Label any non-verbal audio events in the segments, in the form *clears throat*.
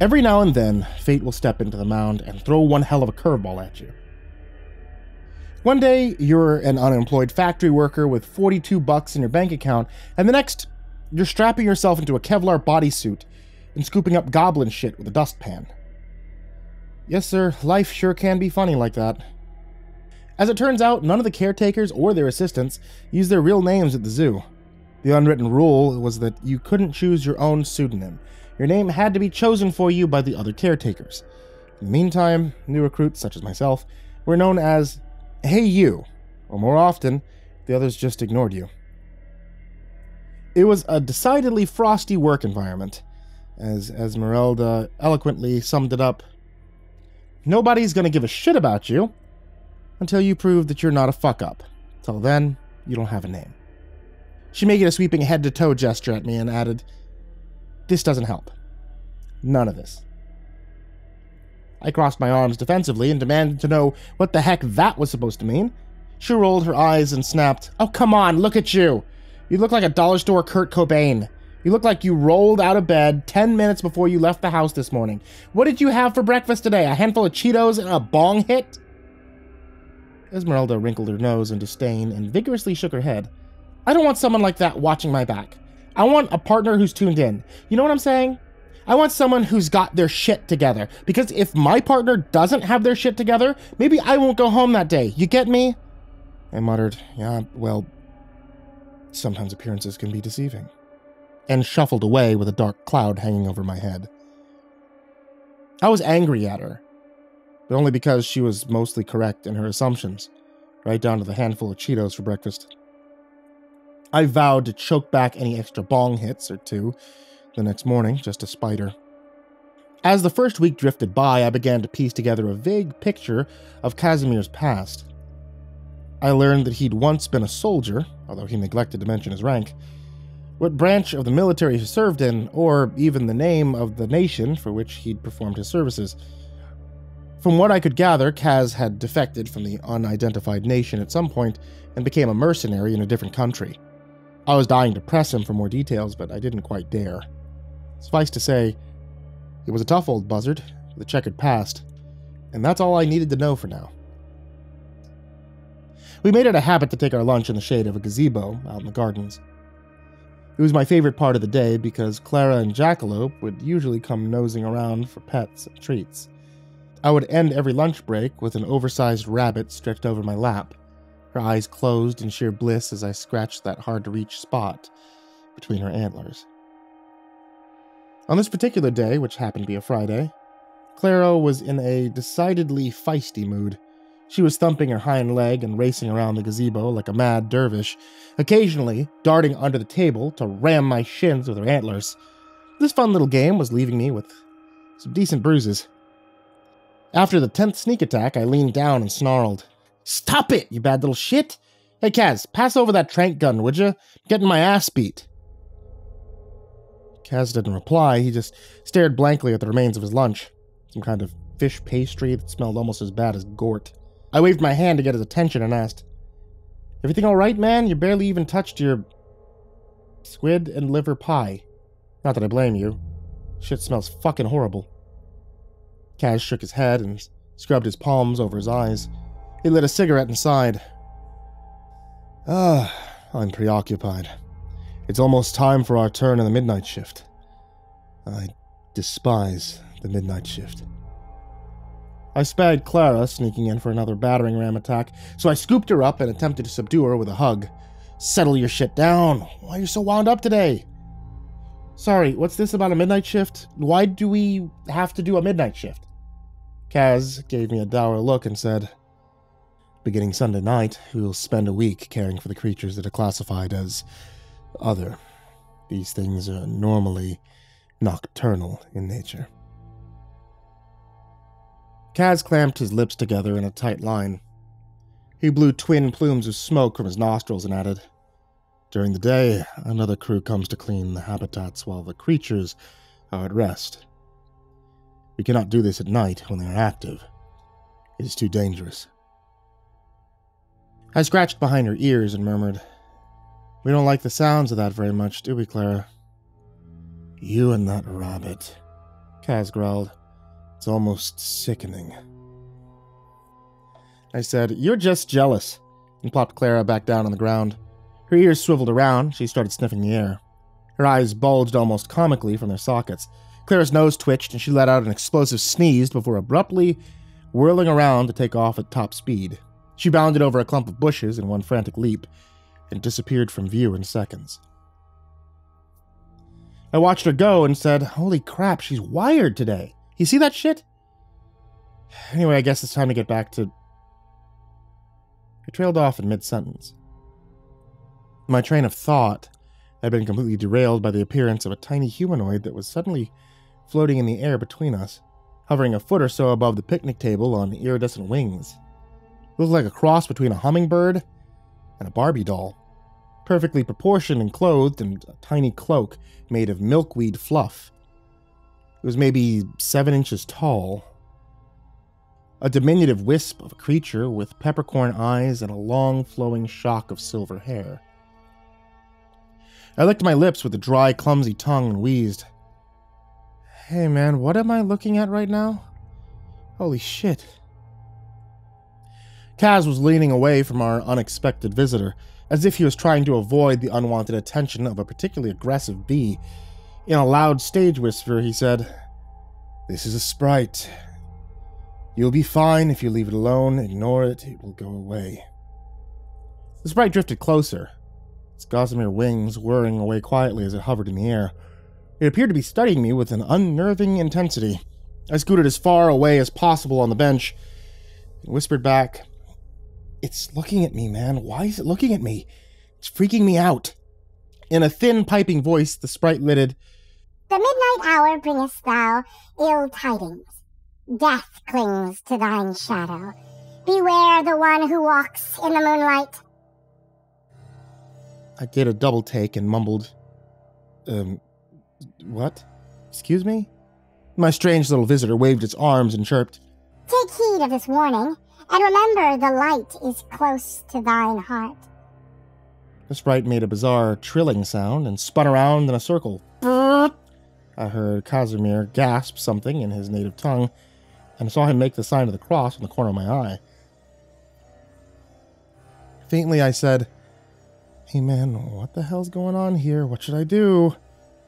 Every now and then, fate will step into the mound and throw one hell of a curveball at you. One day, you're an unemployed factory worker with 42 bucks in your bank account, and the next, you're strapping yourself into a Kevlar bodysuit and scooping up goblin shit with a dustpan. Yes, sir, life sure can be funny like that. As it turns out, none of the caretakers or their assistants use their real names at the zoo. The unwritten rule was that you couldn't choose your own pseudonym. Your name had to be chosen for you by the other caretakers. In the meantime, new recruits, such as myself, were known as Hey You, or more often, the others just ignored you. It was a decidedly frosty work environment. As Esmeralda eloquently summed it up, nobody's gonna give a shit about you until you prove that you're not a fuck up. Till then, you don't have a name. She made a sweeping head to toe gesture at me and added, This doesn't help. None of this. I crossed my arms defensively and demanded to know what the heck that was supposed to mean. She rolled her eyes and snapped, Oh, come on, look at you. You look like a dollar store Kurt Cobain. You look like you rolled out of bed 10 minutes before you left the house this morning. What did you have for breakfast today? A handful of Cheetos and a bong hit? Esmeralda wrinkled her nose in disdain and vigorously shook her head. I don't want someone like that watching my back. I want a partner who's tuned in. You know what I'm saying? I want someone who's got their shit together. Because if my partner doesn't have their shit together, maybe I won't go home that day. You get me? I muttered, Yeah, well, sometimes appearances can be deceiving. And shuffled away with a dark cloud hanging over my head. I was angry at her but only because she was mostly correct in her assumptions, right down to the handful of Cheetos for breakfast. I vowed to choke back any extra bong hits or two the next morning just a spider. As the first week drifted by, I began to piece together a vague picture of Casimir's past. I learned that he'd once been a soldier, although he neglected to mention his rank, what branch of the military he served in, or even the name of the nation for which he'd performed his services. From what I could gather, Kaz had defected from the unidentified nation at some point and became a mercenary in a different country. I was dying to press him for more details, but I didn't quite dare. Suffice to say, he was a tough old buzzard a checkered past, and that's all I needed to know for now. We made it a habit to take our lunch in the shade of a gazebo out in the gardens. It was my favorite part of the day because Clara and Jackalope would usually come nosing around for pets and treats. I would end every lunch break with an oversized rabbit stretched over my lap, her eyes closed in sheer bliss as I scratched that hard to reach spot between her antlers. On this particular day, which happened to be a Friday, Clara was in a decidedly feisty mood. She was thumping her hind leg and racing around the gazebo like a mad dervish, occasionally darting under the table to ram my shins with her antlers. This fun little game was leaving me with some decent bruises. After the tenth sneak attack, I leaned down and snarled, Stop it, you bad little shit! Hey, Kaz, pass over that trank gun, would you? Getting my ass beat. Kaz didn't reply, he just stared blankly at the remains of his lunch. Some kind of fish pastry that smelled almost as bad as gort. I waved my hand to get his attention and asked, Everything alright, man? You barely even touched your squid and liver pie. Not that I blame you. Shit smells fucking horrible. Kaz shook his head and scrubbed his palms over his eyes. He lit a cigarette and sighed. Ah, I'm preoccupied. It's almost time for our turn in the midnight shift. I despise the midnight shift. I spied Clara sneaking in for another battering ram attack, so I scooped her up and attempted to subdue her with a hug. Settle your shit down. Why are you so wound up today? Sorry, what's this about a midnight shift? Why do we have to do a midnight shift? Kaz gave me a dour look and said, Beginning Sunday night, we will spend a week caring for the creatures that are classified as other. These things are normally nocturnal in nature. Kaz clamped his lips together in a tight line. He blew twin plumes of smoke from his nostrils and added, During the day, another crew comes to clean the habitats while the creatures are at rest. We cannot do this at night when they are active. It is too dangerous. I scratched behind her ears and murmured, We don't like the sounds of that very much, do we, Clara? You and that rabbit, Kaz growled. It's almost sickening. I said, You're just jealous, and plopped Clara back down on the ground. Her ears swiveled around. She started sniffing the air. Her eyes bulged almost comically from their sockets. Clara's nose twitched, and she let out an explosive sneeze before abruptly whirling around to take off at top speed. She bounded over a clump of bushes in one frantic leap and disappeared from view in seconds. I watched her go and said, Holy crap, she's wired today. You see that shit? Anyway, I guess it's time to get back to. I trailed off in mid sentence. My train of thought had been completely derailed by the appearance of a tiny humanoid that was suddenly floating in the air between us, hovering a foot or so above the picnic table on iridescent wings. Looked like a cross between a hummingbird and a Barbie doll perfectly proportioned and clothed in a tiny cloak made of milkweed fluff. It was maybe seven inches tall. A diminutive wisp of a creature with peppercorn eyes and a long flowing shock of silver hair. I licked my lips with a dry, clumsy tongue and wheezed. Hey man, what am I looking at right now? Holy shit. Kaz was leaning away from our unexpected visitor, as if he was trying to avoid the unwanted attention of a particularly aggressive bee. In a loud stage whisper, he said, This is a sprite. You'll be fine if you leave it alone, ignore it, it will go away. The sprite drifted closer, its gossamer wings whirring away quietly as it hovered in the air. It appeared to be studying me with an unnerving intensity. I scooted as far away as possible on the bench and whispered back, it's looking at me, man. Why is it looking at me? It's freaking me out. In a thin, piping voice, the sprite littered, The midnight hour bringest thou ill tidings. Death clings to thine shadow. Beware the one who walks in the moonlight. I did a double take and mumbled, Um, what? Excuse me? My strange little visitor waved its arms and chirped, Take heed of this warning. And remember, the light is close to thine heart. The sprite made a bizarre trilling sound and spun around in a circle. I heard Casimir gasp something in his native tongue, and saw him make the sign of the cross in the corner of my eye. Faintly, I said, Hey man, what the hell's going on here? What should I do?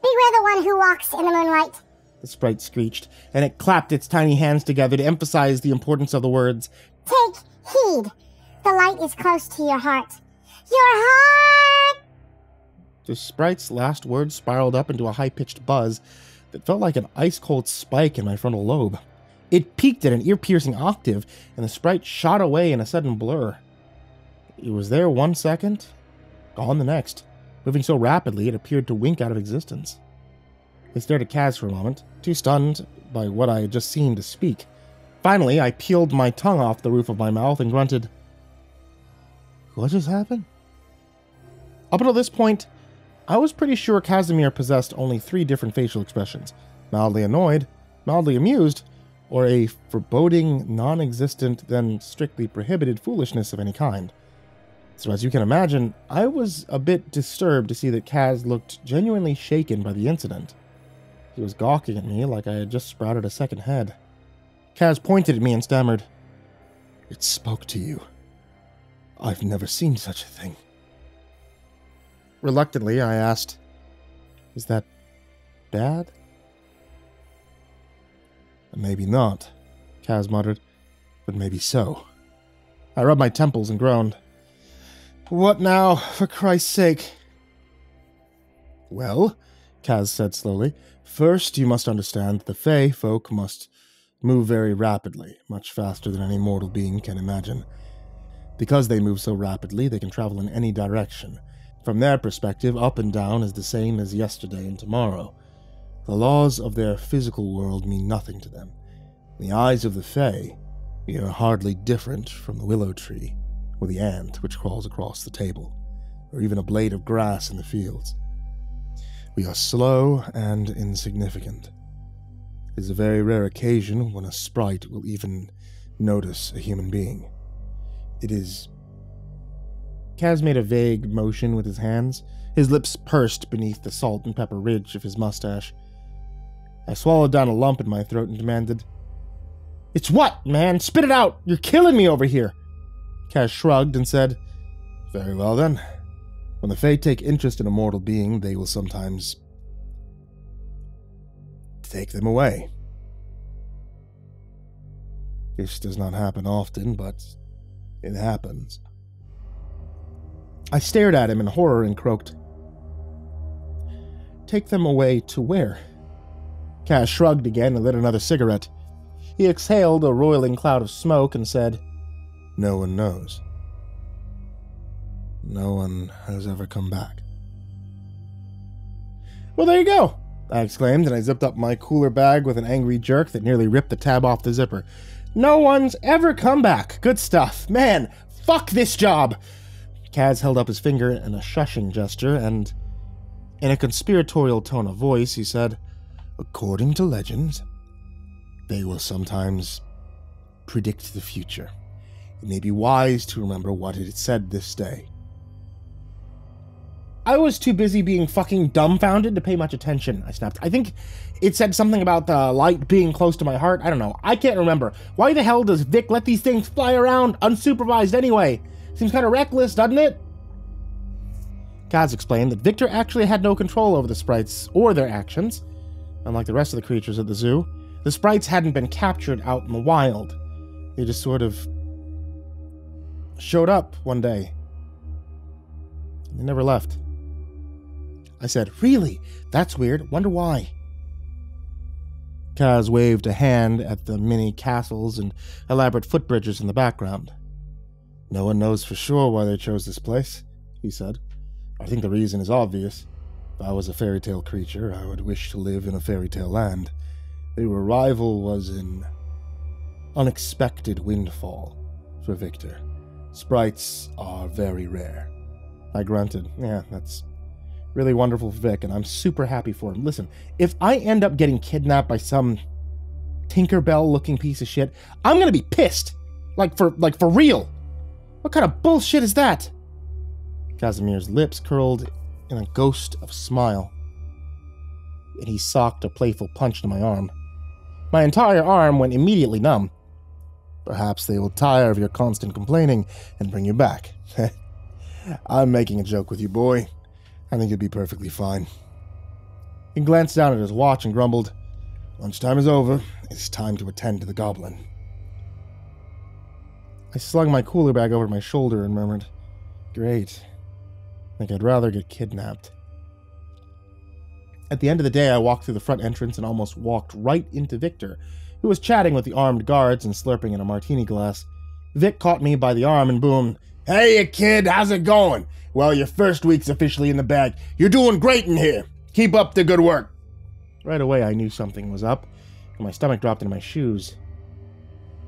Beware the one who walks in the moonlight. The sprite screeched, and it clapped its tiny hands together to emphasize the importance of the words Take heed. The light is close to your heart. Your heart! The sprite's last words spiraled up into a high pitched buzz that felt like an ice cold spike in my frontal lobe. It peaked at an ear piercing octave, and the sprite shot away in a sudden blur. It was there one second, gone the next, moving so rapidly it appeared to wink out of existence. I stared at Kaz for a moment, too stunned by what I had just seen to speak. Finally, I peeled my tongue off the roof of my mouth and grunted, What just happened? Up until this point, I was pretty sure Casimir possessed only three different facial expressions mildly annoyed, mildly amused, or a foreboding, non existent, then strictly prohibited foolishness of any kind. So, as you can imagine, I was a bit disturbed to see that Kaz looked genuinely shaken by the incident. He was gawking at me like I had just sprouted a second head. Kaz pointed at me and stammered, It spoke to you. I've never seen such a thing. Reluctantly, I asked, Is that bad? Maybe not, Kaz muttered, but maybe so. I rubbed my temples and groaned. What now, for Christ's sake? Well, Kaz said slowly, first you must understand that the Fae folk must move very rapidly, much faster than any mortal being can imagine. Because they move so rapidly, they can travel in any direction. From their perspective, up and down is the same as yesterday and tomorrow. The laws of their physical world mean nothing to them. The eyes of the Fae, we are hardly different from the willow tree, or the ant which crawls across the table, or even a blade of grass in the fields. We are slow and insignificant. Is a very rare occasion when a sprite will even notice a human being. It is. Kaz made a vague motion with his hands, his lips pursed beneath the salt and pepper ridge of his mustache. I swallowed down a lump in my throat and demanded, It's what, man? Spit it out! You're killing me over here! Kaz shrugged and said, Very well then. When the Fae take interest in a mortal being, they will sometimes take them away. This does not happen often, but it happens. I stared at him in horror and croaked, Take them away to where? Kaz shrugged again and lit another cigarette. He exhaled a roiling cloud of smoke and said, No one knows. No one has ever come back. Well, there you go, I exclaimed, and I zipped up my cooler bag with an angry jerk that nearly ripped the tab off the zipper. No one's ever come back. Good stuff. Man, fuck this job. Kaz held up his finger in a shushing gesture, and in a conspiratorial tone of voice, he said, According to legends, they will sometimes predict the future. It may be wise to remember what it said this day. I was too busy being fucking dumbfounded to pay much attention, I snapped. I think it said something about the light being close to my heart. I don't know. I can't remember. Why the hell does Vic let these things fly around unsupervised anyway? Seems kind of reckless, doesn't it? Kaz explained that Victor actually had no control over the sprites or their actions. Unlike the rest of the creatures at the zoo, the sprites hadn't been captured out in the wild. They just sort of showed up one day. They never left. I said, Really? That's weird. Wonder why. Kaz waved a hand at the many castles and elaborate footbridges in the background. No one knows for sure why they chose this place, he said. I think the reason is obvious. If I was a fairy tale creature, I would wish to live in a fairy tale land. Their arrival was an unexpected windfall for Victor. Sprites are very rare. I grunted. Yeah, that's really wonderful Vic, and I'm super happy for him. Listen, if I end up getting kidnapped by some Tinkerbell looking piece of shit, I'm gonna be pissed. Like for like for real. What kind of bullshit is that? Casimir's lips curled in a ghost of a smile, and he socked a playful punch to my arm. My entire arm went immediately numb. Perhaps they will tire of your constant complaining and bring you back. *laughs* I'm making a joke with you, boy. I think you'll be perfectly fine. He glanced down at his watch and grumbled, Lunchtime is over. It's time to attend to the goblin. I slung my cooler bag over my shoulder and murmured, Great. I think I'd rather get kidnapped. At the end of the day, I walked through the front entrance and almost walked right into Victor, who was chatting with the armed guards and slurping in a martini glass. Vic caught me by the arm and boomed, Hey, kid, how's it going? Well, your first week's officially in the bag. You're doing great in here. Keep up the good work. Right away, I knew something was up, and my stomach dropped into my shoes.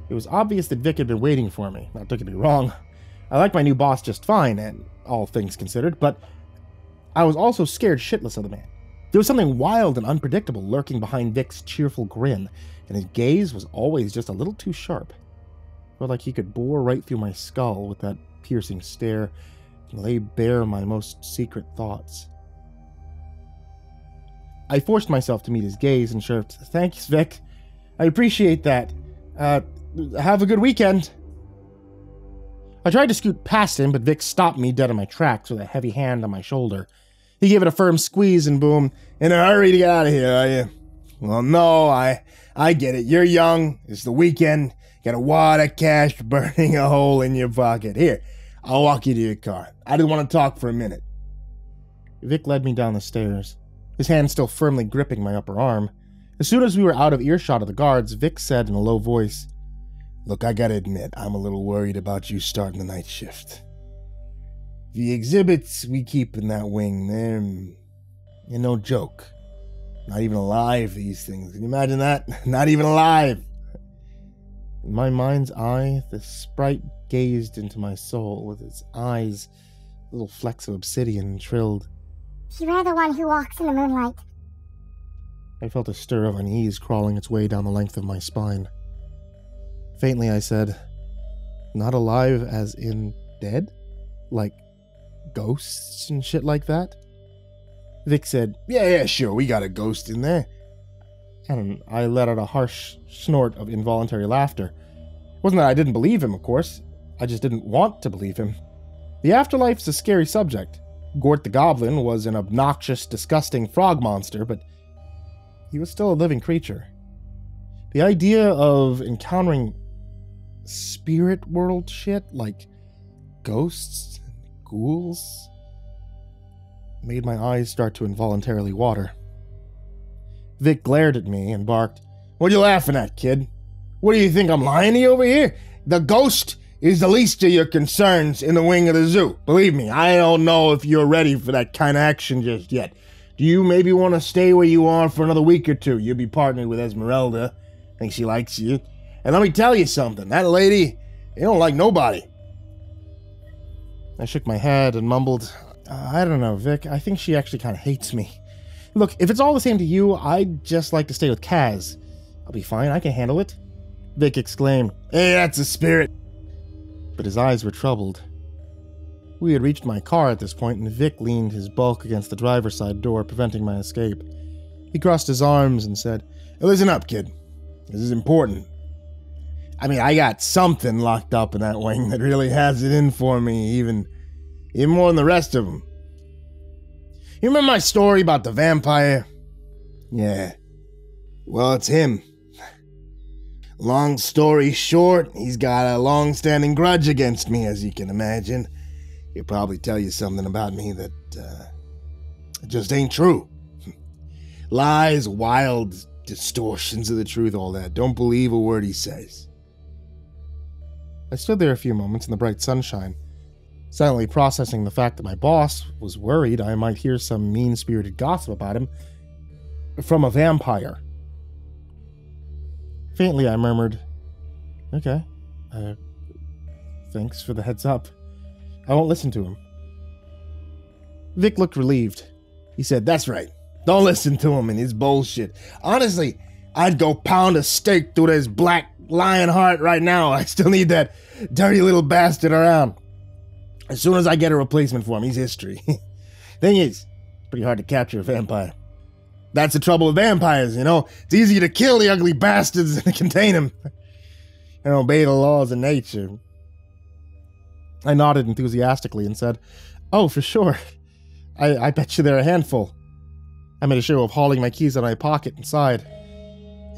It was obvious that Vic had been waiting for me. Now, don't get me wrong. I like my new boss just fine, and all things considered, but I was also scared shitless of the man. There was something wild and unpredictable lurking behind Vic's cheerful grin, and his gaze was always just a little too sharp. Felt like he could bore right through my skull with that piercing stare and lay bare my most secret thoughts. I forced myself to meet his gaze and chirped, Thanks, Vic. I appreciate that. Uh, have a good weekend. I tried to scoot past him, but Vic stopped me dead in my tracks with a heavy hand on my shoulder. He gave it a firm squeeze and boom, In a hurry to get out of here, are you? Well, no, I I get it. You're young. It's the weekend. Got a wad of cash *laughs* burning a hole in your pocket. Here, I'll walk you to your car. I didn't want to talk for a minute. Vic led me down the stairs, his hand still firmly gripping my upper arm. As soon as we were out of earshot of the guards, Vic said in a low voice, Look, I gotta admit, I'm a little worried about you starting the night shift. The exhibits we keep in that wing, they're, they're no joke. Not even alive, these things. Can you imagine that? *laughs* Not even alive. In my mind's eye, the sprite gazed into my soul with its eyes, little flecks of obsidian, and trilled. You're the one who walks in the moonlight. I felt a stir of unease crawling its way down the length of my spine. Faintly, I said, Not alive as in dead? Like ghosts and shit like that? Vic said, Yeah, yeah, sure, we got a ghost in there. And I let out a harsh snort of involuntary laughter. It wasn't that I didn't believe him, of course. I just didn't want to believe him. The afterlife's a scary subject. Gort the Goblin was an obnoxious, disgusting frog monster, but he was still a living creature. The idea of encountering spirit world shit like ghosts and ghouls made my eyes start to involuntarily water. Vic glared at me and barked, What are you laughing at, kid? What do you think I'm lying to you over here? The ghost is the least of your concerns in the wing of the zoo. Believe me, I don't know if you're ready for that kind of action just yet. Do you maybe want to stay where you are for another week or two? You'll be partnered with Esmeralda. I Think she likes you. And let me tell you something. That lady, you don't like nobody. I shook my head and mumbled, uh, I don't know, Vic. I think she actually kind of hates me. Look, if it's all the same to you, I'd just like to stay with Kaz. I'll be fine. I can handle it. Vic exclaimed, Hey, that's a spirit. But his eyes were troubled. We had reached my car at this point, and Vic leaned his bulk against the driver's side door, preventing my escape. He crossed his arms and said, Listen up, kid. This is important. I mean, I got something locked up in that wing that really has it in for me, even, even more than the rest of them. You remember my story about the vampire? Yeah. Well, it's him. Long story short, he's got a long standing grudge against me, as you can imagine. He'll probably tell you something about me that uh, just ain't true. *laughs* Lies, wild distortions of the truth, all that. Don't believe a word he says. I stood there a few moments in the bright sunshine, silently processing the fact that my boss was worried I might hear some mean spirited gossip about him from a vampire. Faintly, I murmured, Okay, uh, thanks for the heads up. I won't listen to him. Vic looked relieved. He said, That's right. Don't listen to him and his bullshit. Honestly, I'd go pound a stake through his black lion heart right now. I still need that dirty little bastard around. As soon as I get a replacement for him, he's history. *laughs* Thing is, it's pretty hard to capture a vampire. That's the trouble with vampires, you know? It's easy to kill the ugly bastards *laughs* to contain them and obey the laws of nature. I nodded enthusiastically and said, Oh, for sure. I, I bet you they're a handful. I made a show of hauling my keys out of my pocket and sighed.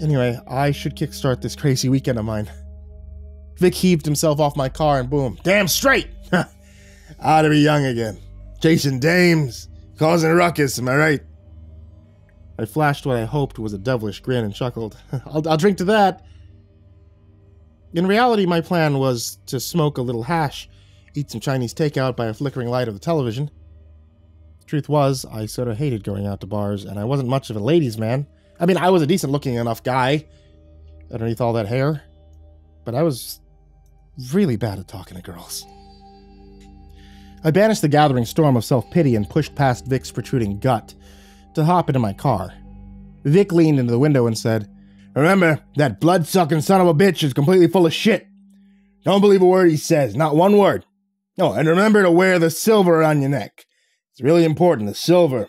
Anyway, I should kickstart this crazy weekend of mine. Vic heaved himself off my car and boom, damn straight! *laughs* Ought to be young again. Chasing dames, causing ruckus, am I right? I flashed what I hoped was a devilish grin and chuckled. *laughs* I'll, I'll drink to that. In reality, my plan was to smoke a little hash, eat some Chinese takeout by a flickering light of the television. The truth was, I sort of hated going out to bars, and I wasn't much of a ladies' man. I mean, I was a decent looking enough guy underneath all that hair, but I was really bad at talking to girls. I banished the gathering storm of self pity and pushed past Vic's protruding gut to hop into my car. Vic leaned into the window and said, Remember, that blood sucking son of a bitch is completely full of shit. Don't believe a word he says, not one word. Oh, and remember to wear the silver on your neck. It's really important, the silver.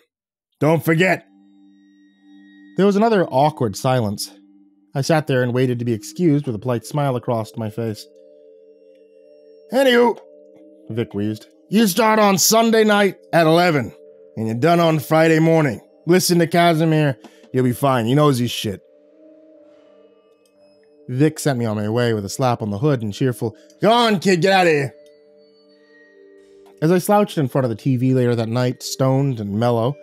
Don't forget. There was another awkward silence. I sat there and waited to be excused with a polite smile across my face. Anywho, Vic wheezed, you start on Sunday night at 11, and you're done on Friday morning. Listen to Casimir, you'll be fine. He knows his shit. Vic sent me on my way with a slap on the hood and cheerful, Go on, kid, get out of here. As I slouched in front of the TV later that night, stoned and mellow,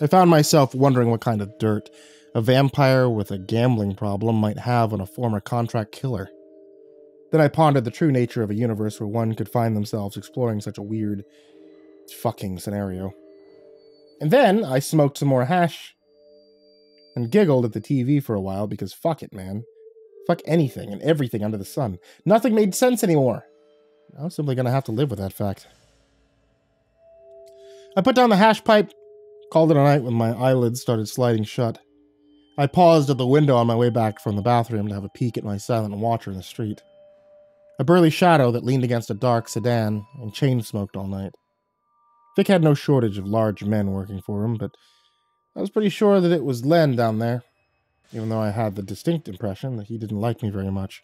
I found myself wondering what kind of dirt a vampire with a gambling problem might have on a former contract killer. Then I pondered the true nature of a universe where one could find themselves exploring such a weird, fucking scenario. And then I smoked some more hash and giggled at the TV for a while because fuck it, man. Fuck anything and everything under the sun. Nothing made sense anymore. I was simply going to have to live with that fact. I put down the hash pipe, called it a night when my eyelids started sliding shut. I paused at the window on my way back from the bathroom to have a peek at my silent watcher in the street. A burly shadow that leaned against a dark sedan and chain smoked all night. Vic had no shortage of large men working for him, but I was pretty sure that it was Len down there, even though I had the distinct impression that he didn't like me very much.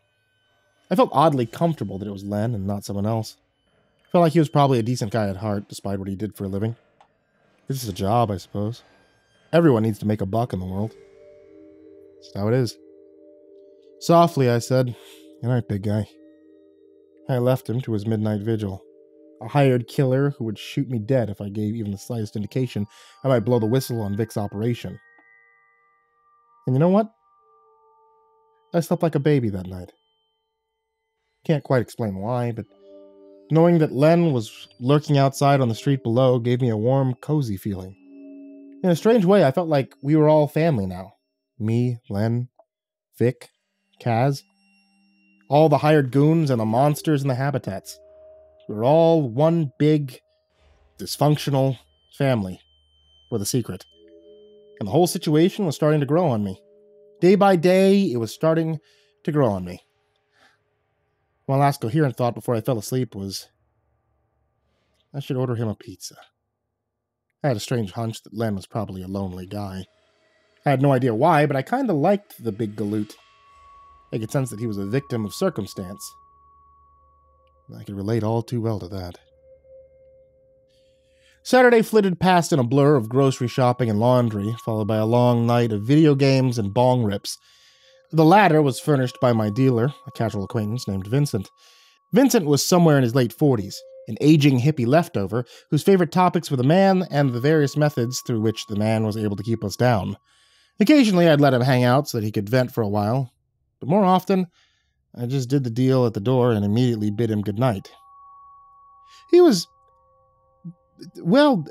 I felt oddly comfortable that it was Len and not someone else. I felt like he was probably a decent guy at heart, despite what he did for a living. This is a job, I suppose. Everyone needs to make a buck in the world. That's how it is. Softly, I said, Good night, big guy. I left him to his midnight vigil. A hired killer who would shoot me dead if I gave even the slightest indication I might blow the whistle on Vic's operation. And you know what? I slept like a baby that night. Can't quite explain why, but knowing that Len was lurking outside on the street below gave me a warm, cozy feeling. In a strange way, I felt like we were all family now. Me, Len, Vic, Kaz, all the hired goons and the monsters and the habitats. We were all one big, dysfunctional family with a secret. And the whole situation was starting to grow on me. Day by day, it was starting to grow on me. My last coherent thought before I fell asleep was I should order him a pizza. I had a strange hunch that Len was probably a lonely guy. I had no idea why, but I kinda liked the big galoot. I could sense that he was a victim of circumstance. I could relate all too well to that. Saturday flitted past in a blur of grocery shopping and laundry, followed by a long night of video games and bong rips. The latter was furnished by my dealer, a casual acquaintance named Vincent. Vincent was somewhere in his late 40s, an aging hippie leftover whose favorite topics were the man and the various methods through which the man was able to keep us down. Occasionally, I'd let him hang out so that he could vent for a while, but more often, I just did the deal at the door and immediately bid him good night. He was, well,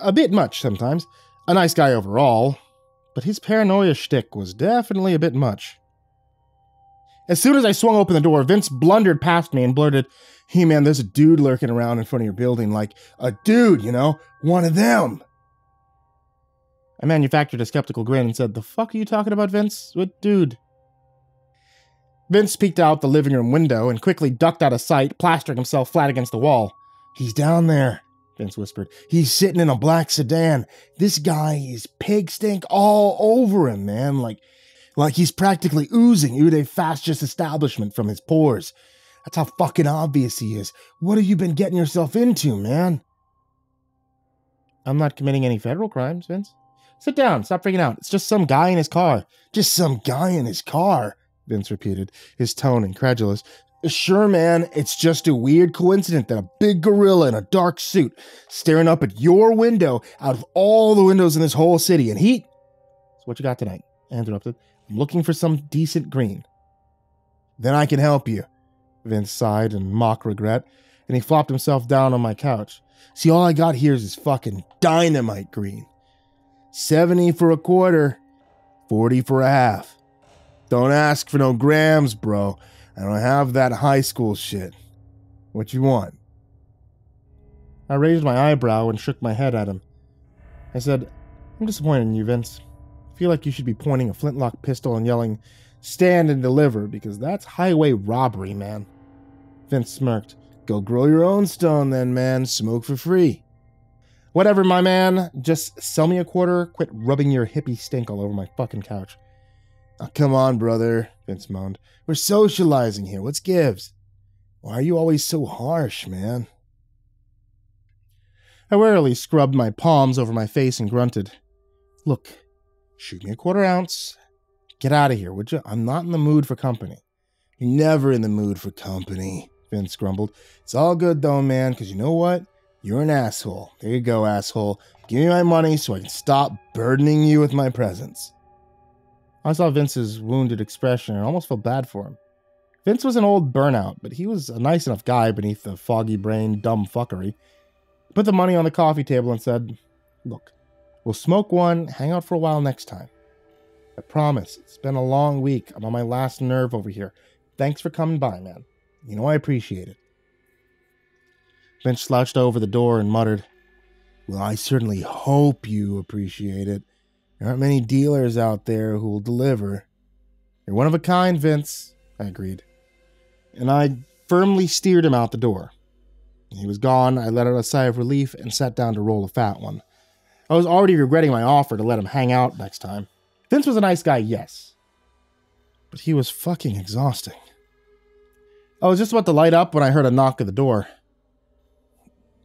a bit much sometimes. A nice guy overall, but his paranoia shtick was definitely a bit much. As soon as I swung open the door, Vince blundered past me and blurted, Hey man, there's a dude lurking around in front of your building, like a dude, you know, one of them. I manufactured a skeptical grin and said, The fuck are you talking about, Vince? What dude? Vince peeked out the living room window and quickly ducked out of sight, plastering himself flat against the wall. He's down there, Vince whispered. He's sitting in a black sedan. This guy is pig stink all over him, man. Like, like he's practically oozing Uday fascist establishment from his pores. That's how fucking obvious he is. What have you been getting yourself into, man? I'm not committing any federal crimes, Vince. Sit down. Stop freaking out. It's just some guy in his car. Just some guy in his car, Vince repeated, his tone incredulous. Sure, man, it's just a weird coincidence that a big gorilla in a dark suit staring up at your window out of all the windows in this whole city, and he. So, what you got tonight? I interrupted. I'm looking for some decent green. Then I can help you. Vince sighed in mock regret, and he flopped himself down on my couch. See, all I got here is this fucking dynamite green. 70 for a quarter, 40 for a half. Don't ask for no grams, bro. I don't have that high school shit. What you want? I raised my eyebrow and shook my head at him. I said, I'm disappointed in you, Vince. I feel like you should be pointing a flintlock pistol and yelling, Stand and deliver, because that's highway robbery, man. Vince smirked. Go grow your own stone then, man. Smoke for free. Whatever, my man. Just sell me a quarter. Quit rubbing your hippie stink all over my fucking couch. Oh, come on, brother, Vince moaned. We're socializing here. What's gives? Why are you always so harsh, man? I warily scrubbed my palms over my face and grunted. Look, shoot me a quarter ounce. Get out of here, would you? I'm not in the mood for company. You're never in the mood for company, Vince grumbled. It's all good though, man, because you know what? You're an asshole. There you go, asshole. Give me my money so I can stop burdening you with my presence. I saw Vince's wounded expression and almost felt bad for him. Vince was an old burnout, but he was a nice enough guy beneath the foggy brain, dumb fuckery. He put the money on the coffee table and said, Look, we'll smoke one, hang out for a while next time. I promise. It's been a long week. I'm on my last nerve over here. Thanks for coming by, man. You know I appreciate it. Vince slouched over the door and muttered, Well, I certainly hope you appreciate it. There aren't many dealers out there who will deliver. You're one of a kind, Vince, I agreed. And I firmly steered him out the door. He was gone, I let out a sigh of relief and sat down to roll a fat one. I was already regretting my offer to let him hang out next time. Vince was a nice guy, yes. But he was fucking exhausting. I was just about to light up when I heard a knock at the door.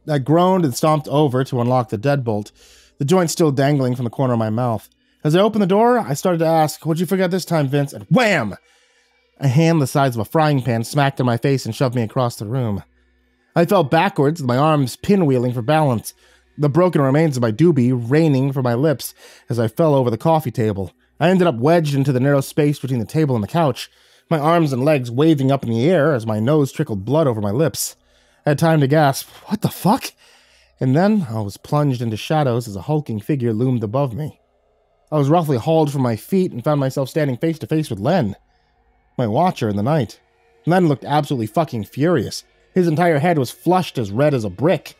I groaned and stomped over to unlock the deadbolt, the joint still dangling from the corner of my mouth. As I opened the door, I started to ask, What'd you forget this time, Vince? And wham! A hand the size of a frying pan smacked in my face and shoved me across the room. I fell backwards, my arms pinwheeling for balance, the broken remains of my doobie raining from my lips as I fell over the coffee table. I ended up wedged into the narrow space between the table and the couch, my arms and legs waving up in the air as my nose trickled blood over my lips. I had time to gasp, What the fuck? And then I was plunged into shadows as a hulking figure loomed above me. I was roughly hauled from my feet and found myself standing face to face with Len, my watcher in the night. Len looked absolutely fucking furious. His entire head was flushed as red as a brick.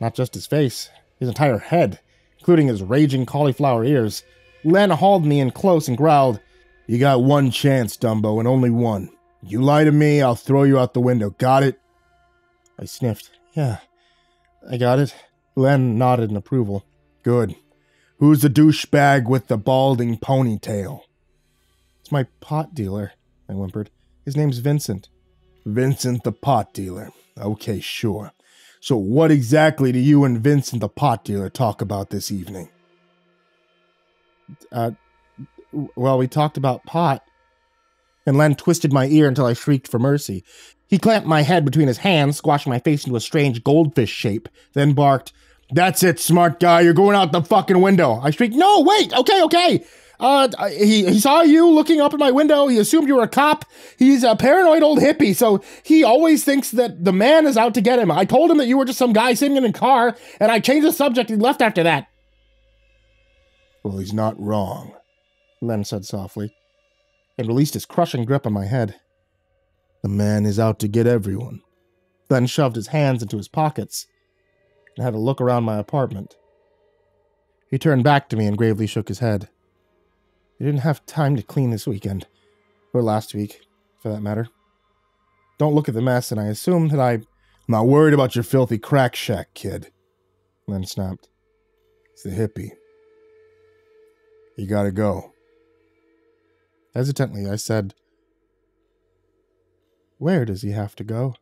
Not just his face, his entire head, including his raging cauliflower ears. Len hauled me in close and growled, You got one chance, Dumbo, and only one. You lie to me, I'll throw you out the window. Got it? I sniffed. Yeah, I got it. Len nodded in approval. Good. Who's the douchebag with the balding ponytail? It's my pot dealer, I whimpered. His name's Vincent. Vincent the pot dealer. Okay, sure. So, what exactly do you and Vincent the pot dealer talk about this evening? Uh, well, we talked about pot. And Len twisted my ear until I shrieked for mercy. He clamped my head between his hands, squashing my face into a strange goldfish shape, then barked, That's it, smart guy, you're going out the fucking window. I shrieked, No, wait, okay, okay. Uh, he, he saw you looking up at my window. He assumed you were a cop. He's a paranoid old hippie, so he always thinks that the man is out to get him. I told him that you were just some guy sitting in a car, and I changed the subject. He left after that. Well, he's not wrong, Len said softly, and released his crushing grip on my head. The man is out to get everyone. Then shoved his hands into his pockets and had a look around my apartment. He turned back to me and gravely shook his head. You didn't have time to clean this weekend. Or last week, for that matter. Don't look at the mess, and I assume that. I'm not worried about your filthy crack shack, kid. Len snapped. It's the hippie. You gotta go. Hesitantly, I said, Where does he have to go?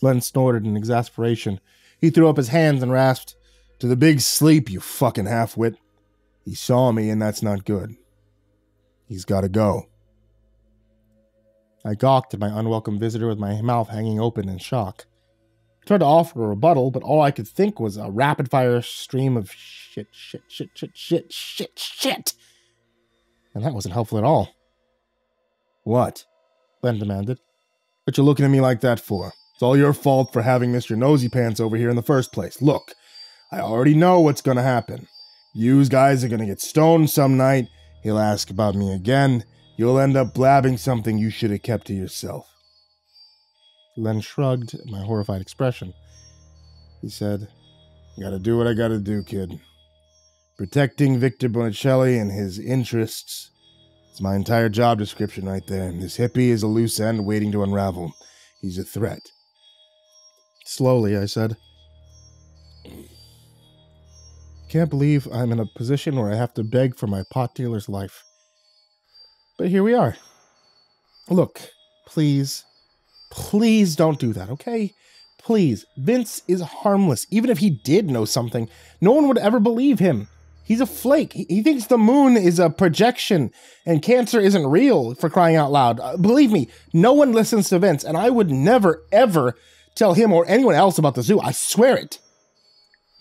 Len snorted in exasperation. He threw up his hands and rasped, To the big sleep, you fucking halfwit. He saw me, and that's not good. He's got to go. I gawked at my unwelcome visitor with my mouth hanging open in shock. I tried to offer a rebuttal, but all I could think was a rapid fire stream of shit, shit, shit, shit, shit, shit, shit. And that wasn't helpful at all. What? Len demanded. What you're looking at me like that for? It's all your fault for having Mr. Nosy Pants over here in the first place. Look, I already know what's gonna happen. You guys are gonna get stoned some night, He'll ask about me again. You'll end up blabbing something you should have kept to yourself. Len shrugged at my horrified expression. He said, Gotta do what I gotta do, kid. Protecting Victor Bonicelli and his interests. It's my entire job description right there. This hippie is a loose end waiting to unravel. He's a threat. Slowly, I said, can't believe I'm in a position where I have to beg for my pot dealer's life. But here we are. Look, please, please don't do that, okay? Please. Vince is harmless. Even if he did know something, no one would ever believe him. He's a flake. He, he thinks the moon is a projection and cancer isn't real for crying out loud. Uh, believe me, no one listens to Vince, and I would never, ever tell him or anyone else about the zoo. I swear it.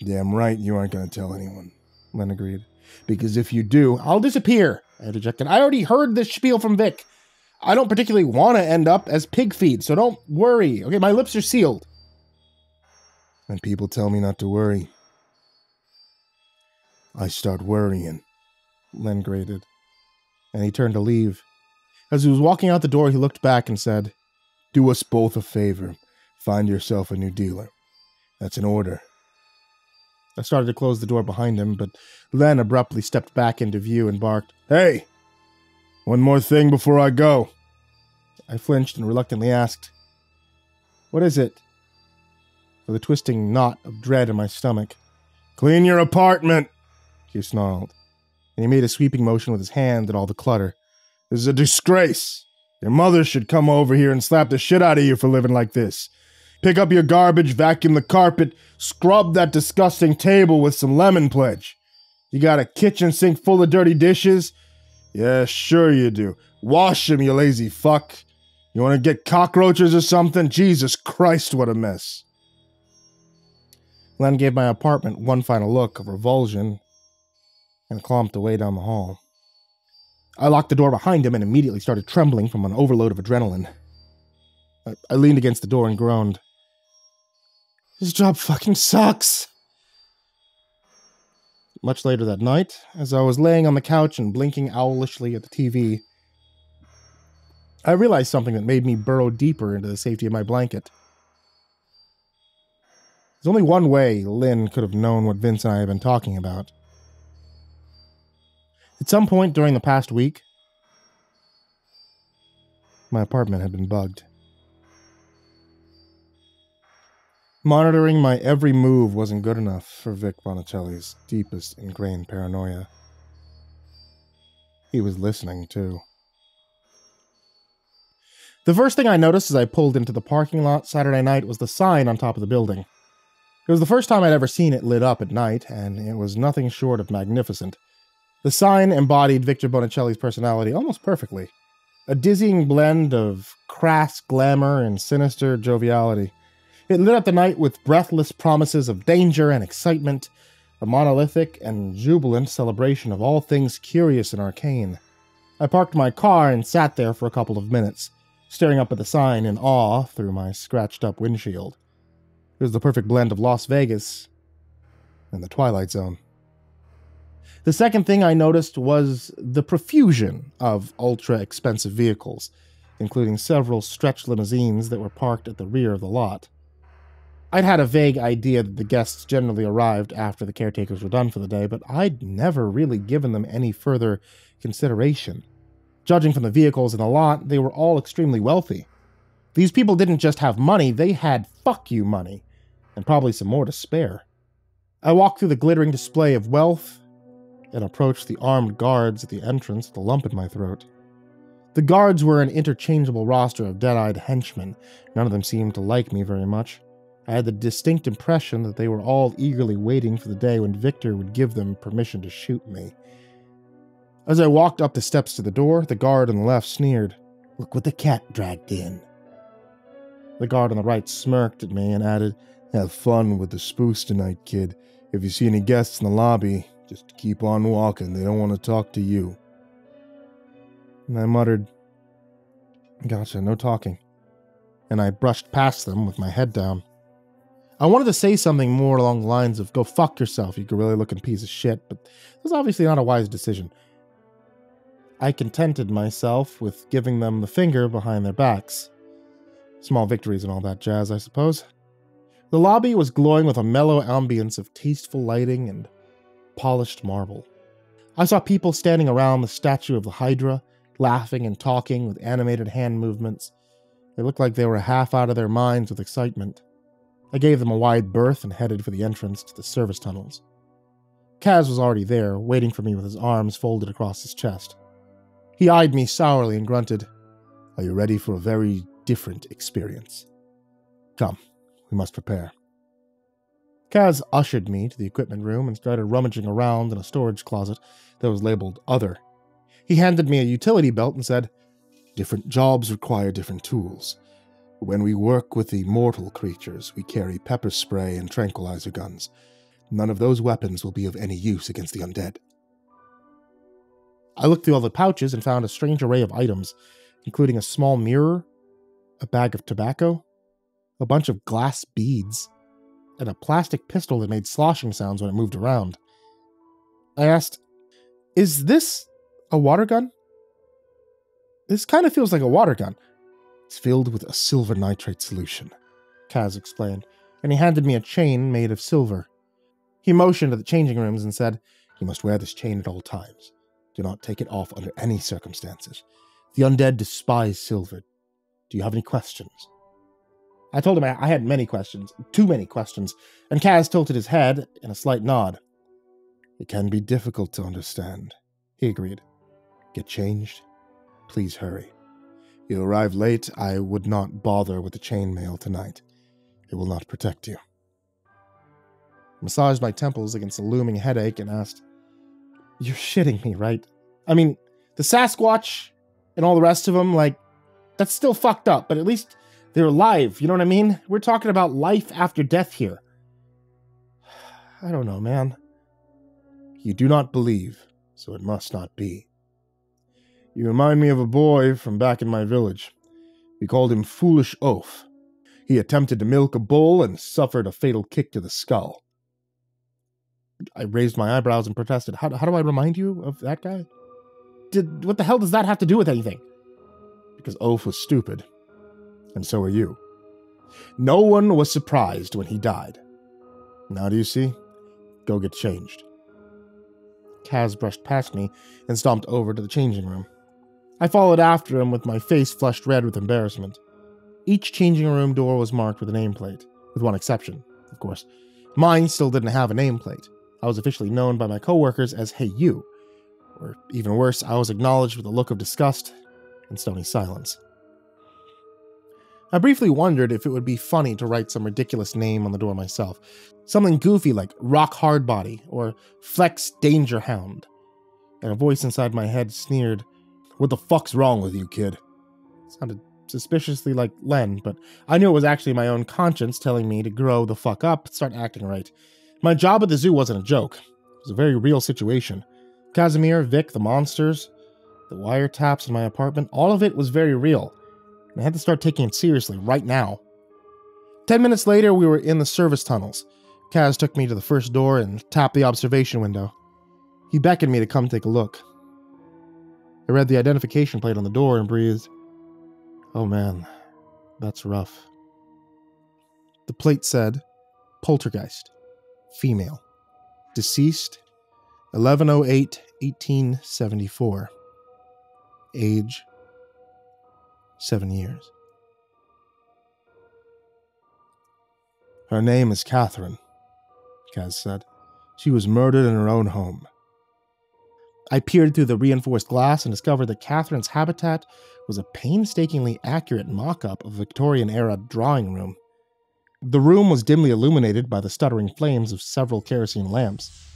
Damn right you aren't going to tell anyone, Len agreed. Because if you do, I'll disappear, I interjected. I already heard this spiel from Vic. I don't particularly want to end up as pig feed, so don't worry. Okay, my lips are sealed. And people tell me not to worry. I start worrying, Len grated. And he turned to leave. As he was walking out the door, he looked back and said, Do us both a favor. Find yourself a new dealer. That's an order. I started to close the door behind him, but Len abruptly stepped back into view and barked, Hey! One more thing before I go. I flinched and reluctantly asked, What is it? With a twisting knot of dread in my stomach. Clean your apartment, he snarled. and he made a sweeping motion with his hand at all the clutter. This is a disgrace. Your mother should come over here and slap the shit out of you for living like this. Pick up your garbage, vacuum the carpet, scrub that disgusting table with some lemon pledge. You got a kitchen sink full of dirty dishes? Yeah, sure you do. Wash them, you lazy fuck. You want to get cockroaches or something? Jesus Christ, what a mess. Len gave my apartment one final look of revulsion and clomped away down the hall. I locked the door behind him and immediately started trembling from an overload of adrenaline. I, I leaned against the door and groaned. This job fucking sucks. Much later that night, as I was laying on the couch and blinking owlishly at the TV, I realized something that made me burrow deeper into the safety of my blanket. There's only one way Lynn could have known what Vince and I had been talking about. At some point during the past week, my apartment had been bugged. Monitoring my every move wasn't good enough for Vic Bonicelli's deepest ingrained paranoia. He was listening, too. The first thing I noticed as I pulled into the parking lot Saturday night was the sign on top of the building. It was the first time I'd ever seen it lit up at night, and it was nothing short of magnificent. The sign embodied Victor Bonicelli's personality almost perfectly a dizzying blend of crass glamour and sinister joviality. It lit up the night with breathless promises of danger and excitement, a monolithic and jubilant celebration of all things curious and arcane. I parked my car and sat there for a couple of minutes, staring up at the sign in awe through my scratched up windshield. It was the perfect blend of Las Vegas and the Twilight Zone. The second thing I noticed was the profusion of ultra expensive vehicles, including several stretch limousines that were parked at the rear of the lot. I'd had a vague idea that the guests generally arrived after the caretakers were done for the day, but I'd never really given them any further consideration. Judging from the vehicles in the lot, they were all extremely wealthy. These people didn't just have money, they had fuck you money, and probably some more to spare. I walked through the glittering display of wealth and approached the armed guards at the entrance with a lump in my throat. The guards were an interchangeable roster of dead eyed henchmen. None of them seemed to like me very much. I had the distinct impression that they were all eagerly waiting for the day when Victor would give them permission to shoot me. As I walked up the steps to the door, the guard on the left sneered. Look what the cat dragged in. The guard on the right smirked at me and added, Have fun with the spoofs tonight, kid. If you see any guests in the lobby, just keep on walking. They don't want to talk to you. And I muttered, Gotcha, no talking. And I brushed past them with my head down. I wanted to say something more along the lines of, go fuck yourself, you gorilla looking piece of shit, but this was obviously not a wise decision. I contented myself with giving them the finger behind their backs. Small victories and all that jazz, I suppose. The lobby was glowing with a mellow ambience of tasteful lighting and polished marble. I saw people standing around the statue of the Hydra, laughing and talking with animated hand movements. They looked like they were half out of their minds with excitement. I gave them a wide berth and headed for the entrance to the service tunnels. Kaz was already there, waiting for me with his arms folded across his chest. He eyed me sourly and grunted, Are you ready for a very different experience? Come, we must prepare. Kaz ushered me to the equipment room and started rummaging around in a storage closet that was labeled Other. He handed me a utility belt and said, Different jobs require different tools. When we work with the mortal creatures, we carry pepper spray and tranquilizer guns. None of those weapons will be of any use against the undead. I looked through all the pouches and found a strange array of items, including a small mirror, a bag of tobacco, a bunch of glass beads, and a plastic pistol that made sloshing sounds when it moved around. I asked, Is this a water gun? This kind of feels like a water gun. It's filled with a silver nitrate solution, Kaz explained, and he handed me a chain made of silver. He motioned to the changing rooms and said, You must wear this chain at all times. Do not take it off under any circumstances. The undead despise silver. Do you have any questions? I told him I had many questions, too many questions, and Kaz tilted his head in a slight nod. It can be difficult to understand. He agreed. Get changed? Please hurry. You arrive late, I would not bother with the chainmail tonight. It will not protect you. I massaged my temples against a looming headache and asked, You're shitting me, right? I mean, the Sasquatch and all the rest of them, like, that's still fucked up, but at least they're alive. You know what I mean? We're talking about life after death here. *sighs* I don't know, man. You do not believe, so it must not be. You remind me of a boy from back in my village. We called him Foolish Oaf. He attempted to milk a bull and suffered a fatal kick to the skull. I raised my eyebrows and protested. How, how do I remind you of that guy? Did, what the hell does that have to do with anything? Because Oaf was stupid. And so are you. No one was surprised when he died. Now do you see? Go get changed. Kaz brushed past me and stomped over to the changing room. I followed after him with my face flushed red with embarrassment. Each changing room door was marked with a nameplate, with one exception, of course. Mine still didn't have a nameplate. I was officially known by my coworkers as Hey You. Or even worse, I was acknowledged with a look of disgust and stony silence. I briefly wondered if it would be funny to write some ridiculous name on the door myself. Something goofy like Rock Hardbody or Flex Danger Hound. And a voice inside my head sneered, What the fuck's wrong with you, kid? It sounded suspiciously like Len, but I knew it was actually my own conscience telling me to grow the fuck up and start acting right. My job at the zoo wasn't a joke. It was a very real situation. Casimir, Vic, the monsters, the wiretaps in my apartment, all of it was very real. I had to start taking it seriously right now. Ten minutes later, we were in the service tunnels. Kaz took me to the first door and tapped the observation window. He beckoned me to come take a look. I read the identification plate on the door and breathed, Oh man, that's rough. The plate said, Poltergeist, female, deceased 1108 1874, age 7 years. Her name is Catherine, Kaz said. She was murdered in her own home. I peered through the reinforced glass and discovered that Catherine's habitat was a painstakingly accurate mock up of a Victorian era drawing room. The room was dimly illuminated by the stuttering flames of several kerosene lamps,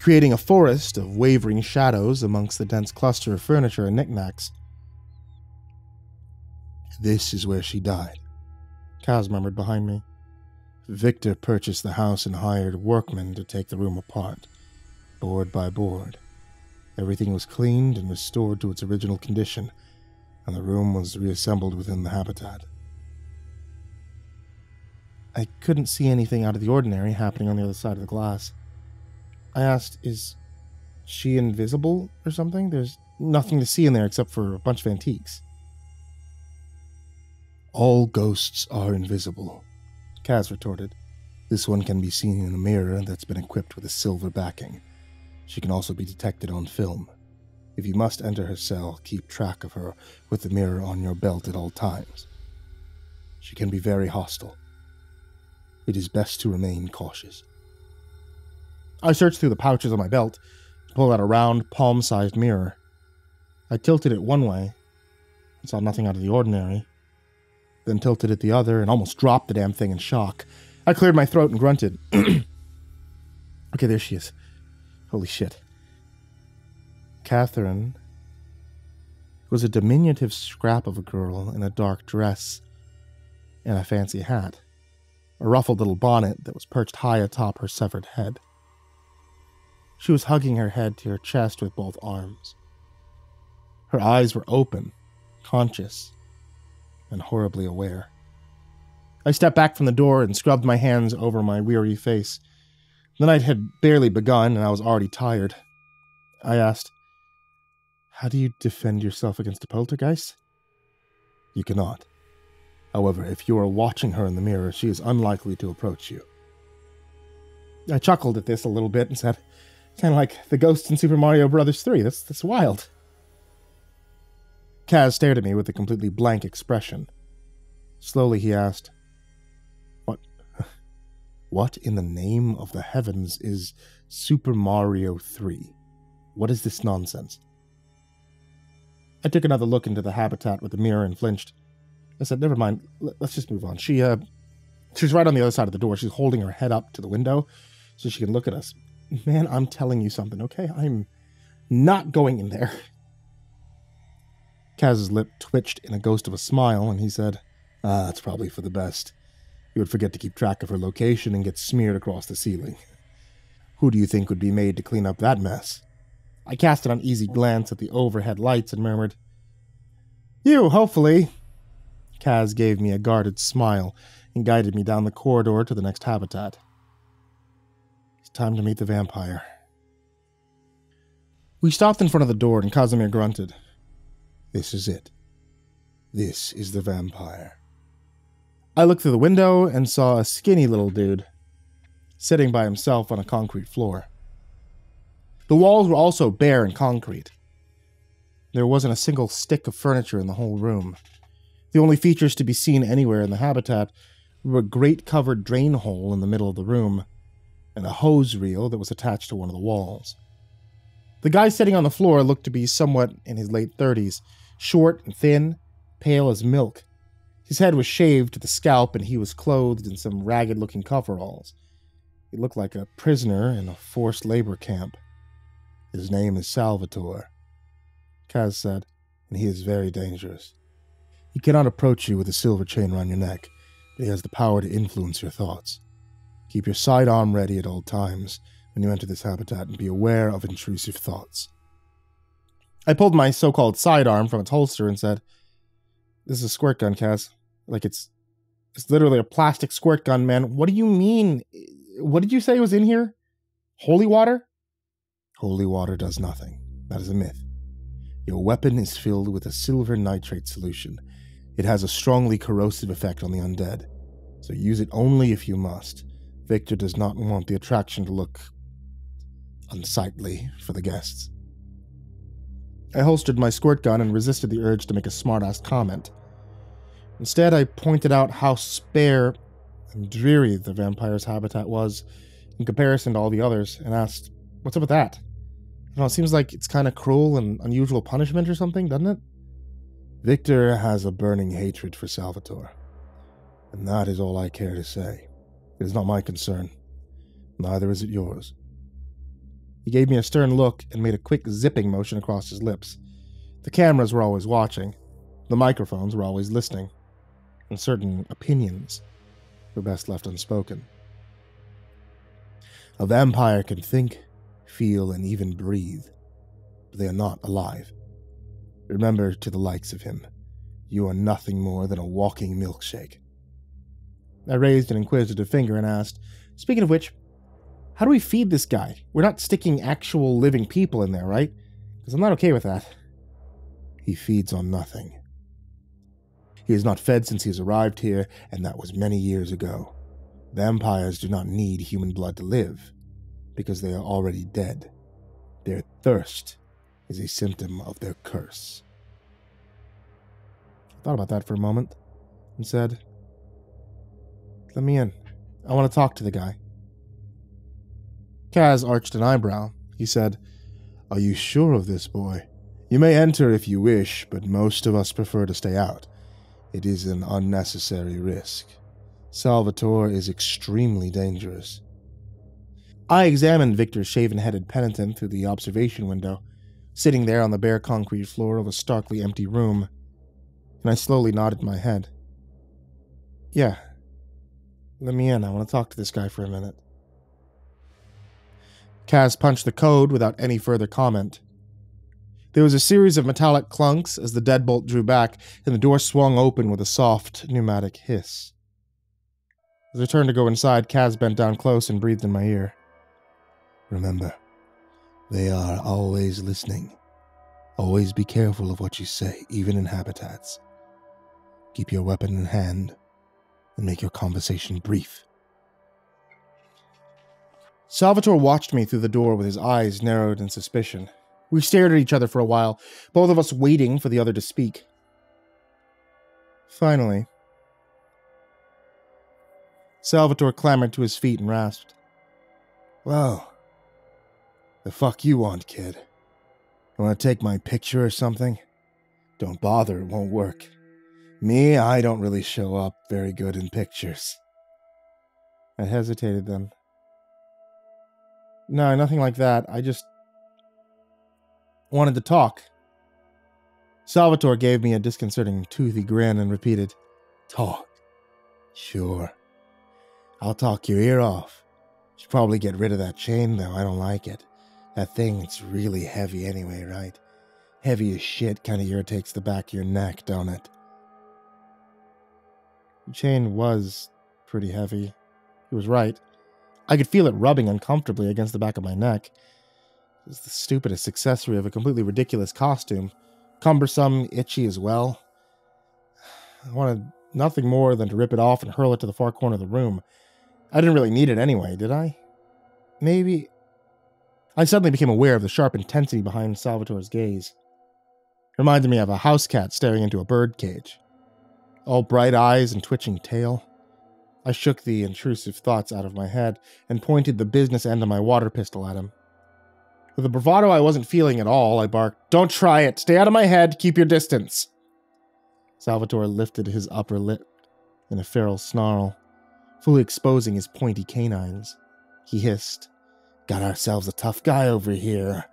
creating a forest of wavering shadows amongst the dense cluster of furniture and knickknacks. This is where she died, Kaz murmured behind me. Victor purchased the house and hired workmen to take the room apart, board by board. Everything was cleaned and restored to its original condition, and the room was reassembled within the habitat. I couldn't see anything out of the ordinary happening on the other side of the glass. I asked, Is she invisible or something? There's nothing to see in there except for a bunch of antiques. All ghosts are invisible, Kaz retorted. This one can be seen in a mirror that's been equipped with a silver backing. She can also be detected on film. If you must enter her cell, keep track of her with the mirror on your belt at all times. She can be very hostile. It is best to remain cautious. I searched through the pouches on my belt to pull out a round, palm sized mirror. I tilted it one way and saw nothing out of the ordinary, then tilted it the other and almost dropped the damn thing in shock. I cleared my throat and grunted. *clears throat* okay, there she is. Holy shit. Catherine was a diminutive scrap of a girl in a dark dress and a fancy hat, a ruffled little bonnet that was perched high atop her severed head. She was hugging her head to her chest with both arms. Her eyes were open, conscious, and horribly aware. I stepped back from the door and scrubbed my hands over my weary face. The night had barely begun, and I was already tired. I asked, How do you defend yourself against a poltergeist? You cannot. However, if you are watching her in the mirror, she is unlikely to approach you. I chuckled at this a little bit and said, Kind of like the ghosts in Super Mario Bros. 3. That's, that's wild. Kaz stared at me with a completely blank expression. Slowly he asked, What *laughs* what in the name of the heavens is Super Mario 3? What is this nonsense? I took another look into the habitat with the mirror and flinched. I said, never mind, let's just move on. She, uh, she's right on the other side of the door. She's holding her head up to the window so she can look at us. Man, I'm telling you something, okay? I'm not going in there. Kaz's lip twitched in a ghost of a smile, and he said, Ah, it's probably for the best. You would forget to keep track of her location and get smeared across the ceiling. Who do you think would be made to clean up that mess? I cast an uneasy glance at the overhead lights and murmured, You, hopefully. Kaz gave me a guarded smile and guided me down the corridor to the next habitat. It's time to meet the vampire. We stopped in front of the door and Casimir grunted. This is it. This is the vampire. I looked through the window and saw a skinny little dude sitting by himself on a concrete floor. The walls were also bare and concrete. There wasn't a single stick of furniture in the whole room. The only features to be seen anywhere in the habitat were a grate covered drain hole in the middle of the room and a hose reel that was attached to one of the walls. The guy sitting on the floor looked to be somewhat in his late 30s, short and thin, pale as milk. His head was shaved to the scalp and he was clothed in some ragged looking coveralls. He looked like a prisoner in a forced labor camp. His name is Salvatore, Kaz said, and he is very dangerous. He cannot approach you with a silver chain around your neck, but he has the power to influence your thoughts. Keep your sidearm ready at all times when you enter this habitat and be aware of intrusive thoughts. I pulled my so called sidearm from its holster and said, This is a squirt gun, Kaz. Like it's it's literally a plastic squirt gun, man. What do you mean what did you say was in here? Holy water? Holy water does nothing. That is a myth. Your weapon is filled with a silver nitrate solution. It has a strongly corrosive effect on the undead, so use it only if you must. Victor does not want the attraction to look unsightly for the guests. I holstered my squirt gun and resisted the urge to make a smartass comment. Instead, I pointed out how spare and dreary the vampire's habitat was in comparison to all the others, and asked, What's up with that? You know, it seems like it's kind of cruel and unusual punishment or something, doesn't it? Victor has a burning hatred for Salvatore, and that is all I care to say. It is not my concern. Neither is it yours. He gave me a stern look and made a quick zipping motion across his lips. The cameras were always watching, the microphones were always listening, and certain opinions were best left unspoken. A vampire can think, feel, and even breathe, but they are not alive. Remember to the likes of him, you are nothing more than a walking milkshake. I raised an inquisitive finger and asked, Speaking of which, how do we feed this guy? We're not sticking actual living people in there, right? Because I'm not okay with that. He feeds on nothing. He has not fed since he has arrived here, and that was many years ago. Vampires do not need human blood to live, because they are already dead. Their thirst is a symptom of their curse. I thought about that for a moment and said, Let me in. I want to talk to the guy. Kaz arched an eyebrow. He said, Are you sure of this, boy? You may enter if you wish, but most of us prefer to stay out. It is an unnecessary risk. Salvatore is extremely dangerous. I examined Victor's shaven headed penitent through the observation window, sitting there on the bare concrete floor of a starkly empty room, and I slowly nodded my head. Yeah. Let me in. I want to talk to this guy for a minute. Kaz punched the code without any further comment. There was a series of metallic clunks as the deadbolt drew back and the door swung open with a soft, pneumatic hiss. As I turned to go inside, Kaz bent down close and breathed in my ear. Remember, they are always listening. Always be careful of what you say, even in habitats. Keep your weapon in hand and make your conversation brief. Salvatore watched me through the door with his eyes narrowed in suspicion. We stared at each other for a while, both of us waiting for the other to speak. Finally, Salvatore clambered to his feet and rasped, Well, the fuck you want, kid? You Want to take my picture or something? Don't bother, it won't work. Me, I don't really show up very good in pictures. I hesitated then. No, nothing like that. I just wanted to talk. Salvatore gave me a disconcerting, toothy grin and repeated, Talk. Sure. I'll talk your ear off. Should probably get rid of that chain, though. I don't like it. That thing, it's really heavy anyway, right? Heavy as shit kind of irritates the back of your neck, don't it? The chain was pretty heavy. He was right. I could feel it rubbing uncomfortably against the back of my neck. It was the stupidest accessory of a completely ridiculous costume. Cumbersome, itchy as well. I wanted nothing more than to rip it off and hurl it to the far corner of the room. I didn't really need it anyway, did I? Maybe. I suddenly became aware of the sharp intensity behind Salvatore's gaze. It reminded me of a house cat staring into a bird cage. All bright eyes and twitching tail. I shook the intrusive thoughts out of my head and pointed the business end of my water pistol at him. With a bravado I wasn't feeling at all, I barked, Don't try it! Stay out of my head! Keep your distance! Salvatore lifted his upper lip in a feral snarl, fully exposing his pointy canines. He hissed, Got ourselves a tough guy over here.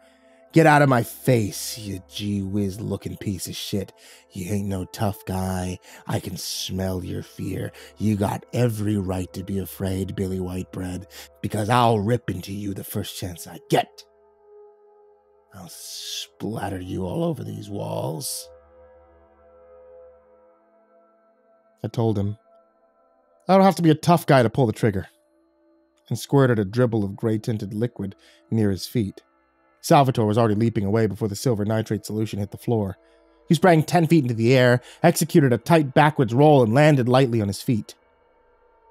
Get out of my face, you gee whiz looking piece of shit. You ain't no tough guy. I can smell your fear. You got every right to be afraid, Billy Whitebread, because I'll rip into you the first chance I get. I'll splatter you all over these walls. I told him, I don't have to be a tough guy to pull the trigger, and squirted a dribble of gray tinted liquid near his feet. Salvatore was already leaping away before the silver nitrate solution hit the floor. He sprang 10 feet into the air, executed a tight backwards roll, and landed lightly on his feet.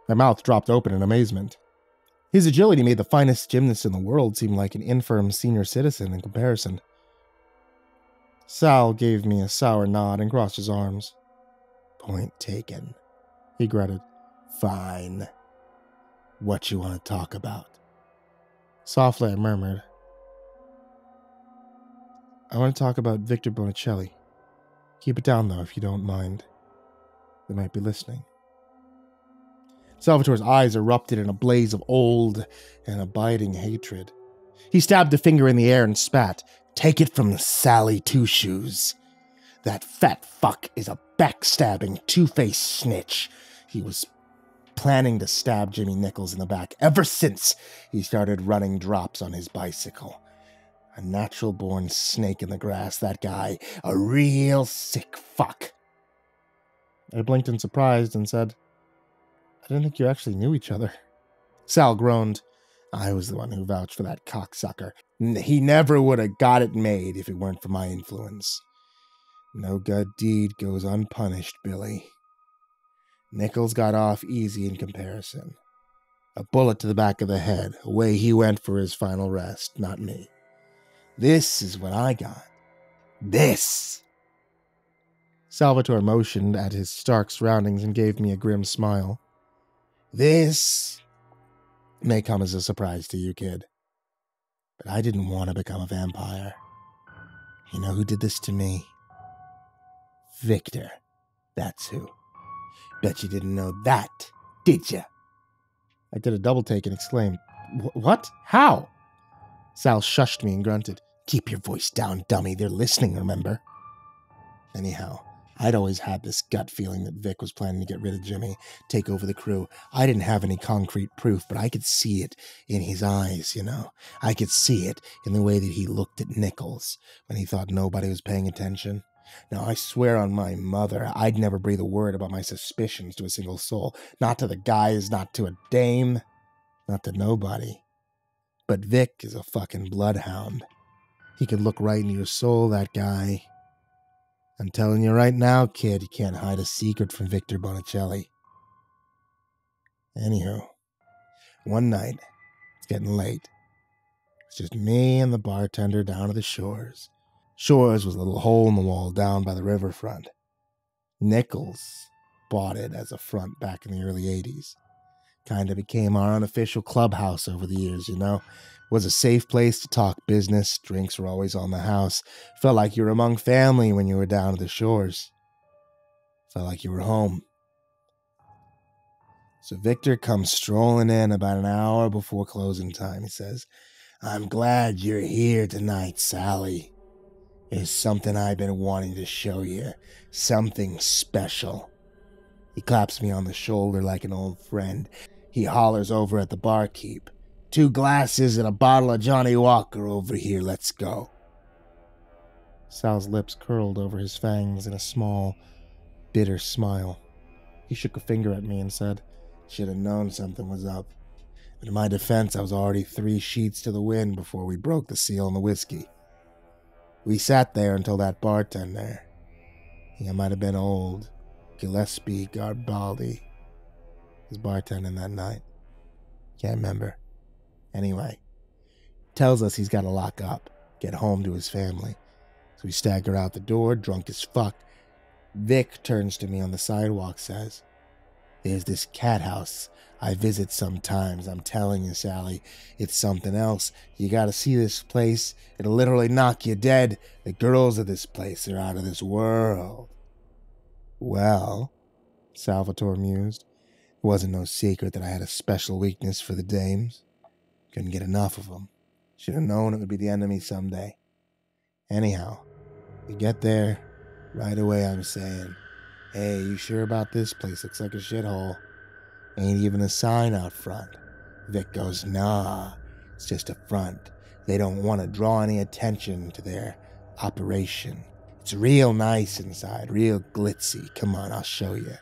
My mouth dropped open in amazement. His agility made the finest gymnast in the world seem like an infirm senior citizen in comparison. Sal gave me a sour nod and crossed his arms. Point taken, he grunted. Fine. What you want to talk about? Softly I murmured, I want to talk about Victor Bonicelli. Keep it down, though, if you don't mind. They might be listening. Salvatore's eyes erupted in a blaze of old and abiding hatred. He stabbed a finger in the air and spat. Take it from Sally Two Shoes. That fat fuck is a backstabbing, two faced snitch. He was planning to stab Jimmy Nichols in the back ever since he started running drops on his bicycle. A natural born snake in the grass, that guy. A real sick fuck. I blinked in surprise and said, I didn't think you actually knew each other. Sal groaned. I was the one who vouched for that cocksucker. He never would have got it made if it weren't for my influence. No good deed goes unpunished, Billy. Nichols got off easy in comparison. A bullet to the back of the head, away he went for his final rest, not me. This is what I got. This. Salvatore motioned at his stark surroundings and gave me a grim smile. This may come as a surprise to you, kid. But I didn't want to become a vampire. You know who did this to me? Victor. That's who. Bet you didn't know that, did you? I did a double take and exclaimed, What? How? Sal shushed me and grunted. Keep your voice down, dummy. They're listening, remember? Anyhow, I'd always had this gut feeling that Vic was planning to get rid of Jimmy, take over the crew. I didn't have any concrete proof, but I could see it in his eyes, you know. I could see it in the way that he looked at Nichols when he thought nobody was paying attention. Now, I swear on my mother, I'd never breathe a word about my suspicions to a single soul. Not to the guys, not to a dame, not to nobody. But Vic is a fucking bloodhound. He could look right into your soul, that guy. I'm telling you right now, kid, you can't hide a secret from Victor Bonicelli. Anywho, one night, it's getting late. It's just me and the bartender down at the shores. Shores was a little hole in the wall down by the riverfront. Nichols bought it as a front back in the early 80s. Kind of became our unofficial clubhouse over the years, you know? Was a safe place to talk business. Drinks were always on the house. Felt like you were among family when you were down at the shores. Felt like you were home. So Victor comes strolling in about an hour before closing time. He says, I'm glad you're here tonight, Sally. There's something I've been wanting to show you. Something special. He claps me on the shoulder like an old friend. He hollers over at the barkeep. Two glasses and a bottle of Johnnie Walker over here. Let's go. Sal's lips curled over his fangs in a small, bitter smile. He shook a finger at me and said, Should have known something was up. But in my defense, I was already three sheets to the wind before we broke the seal on the whiskey. We sat there until that bartender, he might have been old, Gillespie Garibaldi, was bartending that night. Can't remember. Anyway, tells us he's got to lock up, get home to his family. So we stagger out the door, drunk as fuck. Vic turns to me on the sidewalk, says, There's this cat house I visit sometimes. I'm telling you, Sally, it's something else. You gotta see this place. It'll literally knock you dead. The girls of this place are out of this world. Well, Salvatore mused, it wasn't no secret that I had a special weakness for the dames. Couldn't get enough of them. Should have known it would be the enemy someday. Anyhow, we get there. Right away, I'm saying, Hey, you sure about this place? Looks like a shithole. Ain't even a sign out front. Vic goes, Nah, it's just a front. They don't want to draw any attention to their operation. It's real nice inside, real glitzy. Come on, I'll show you.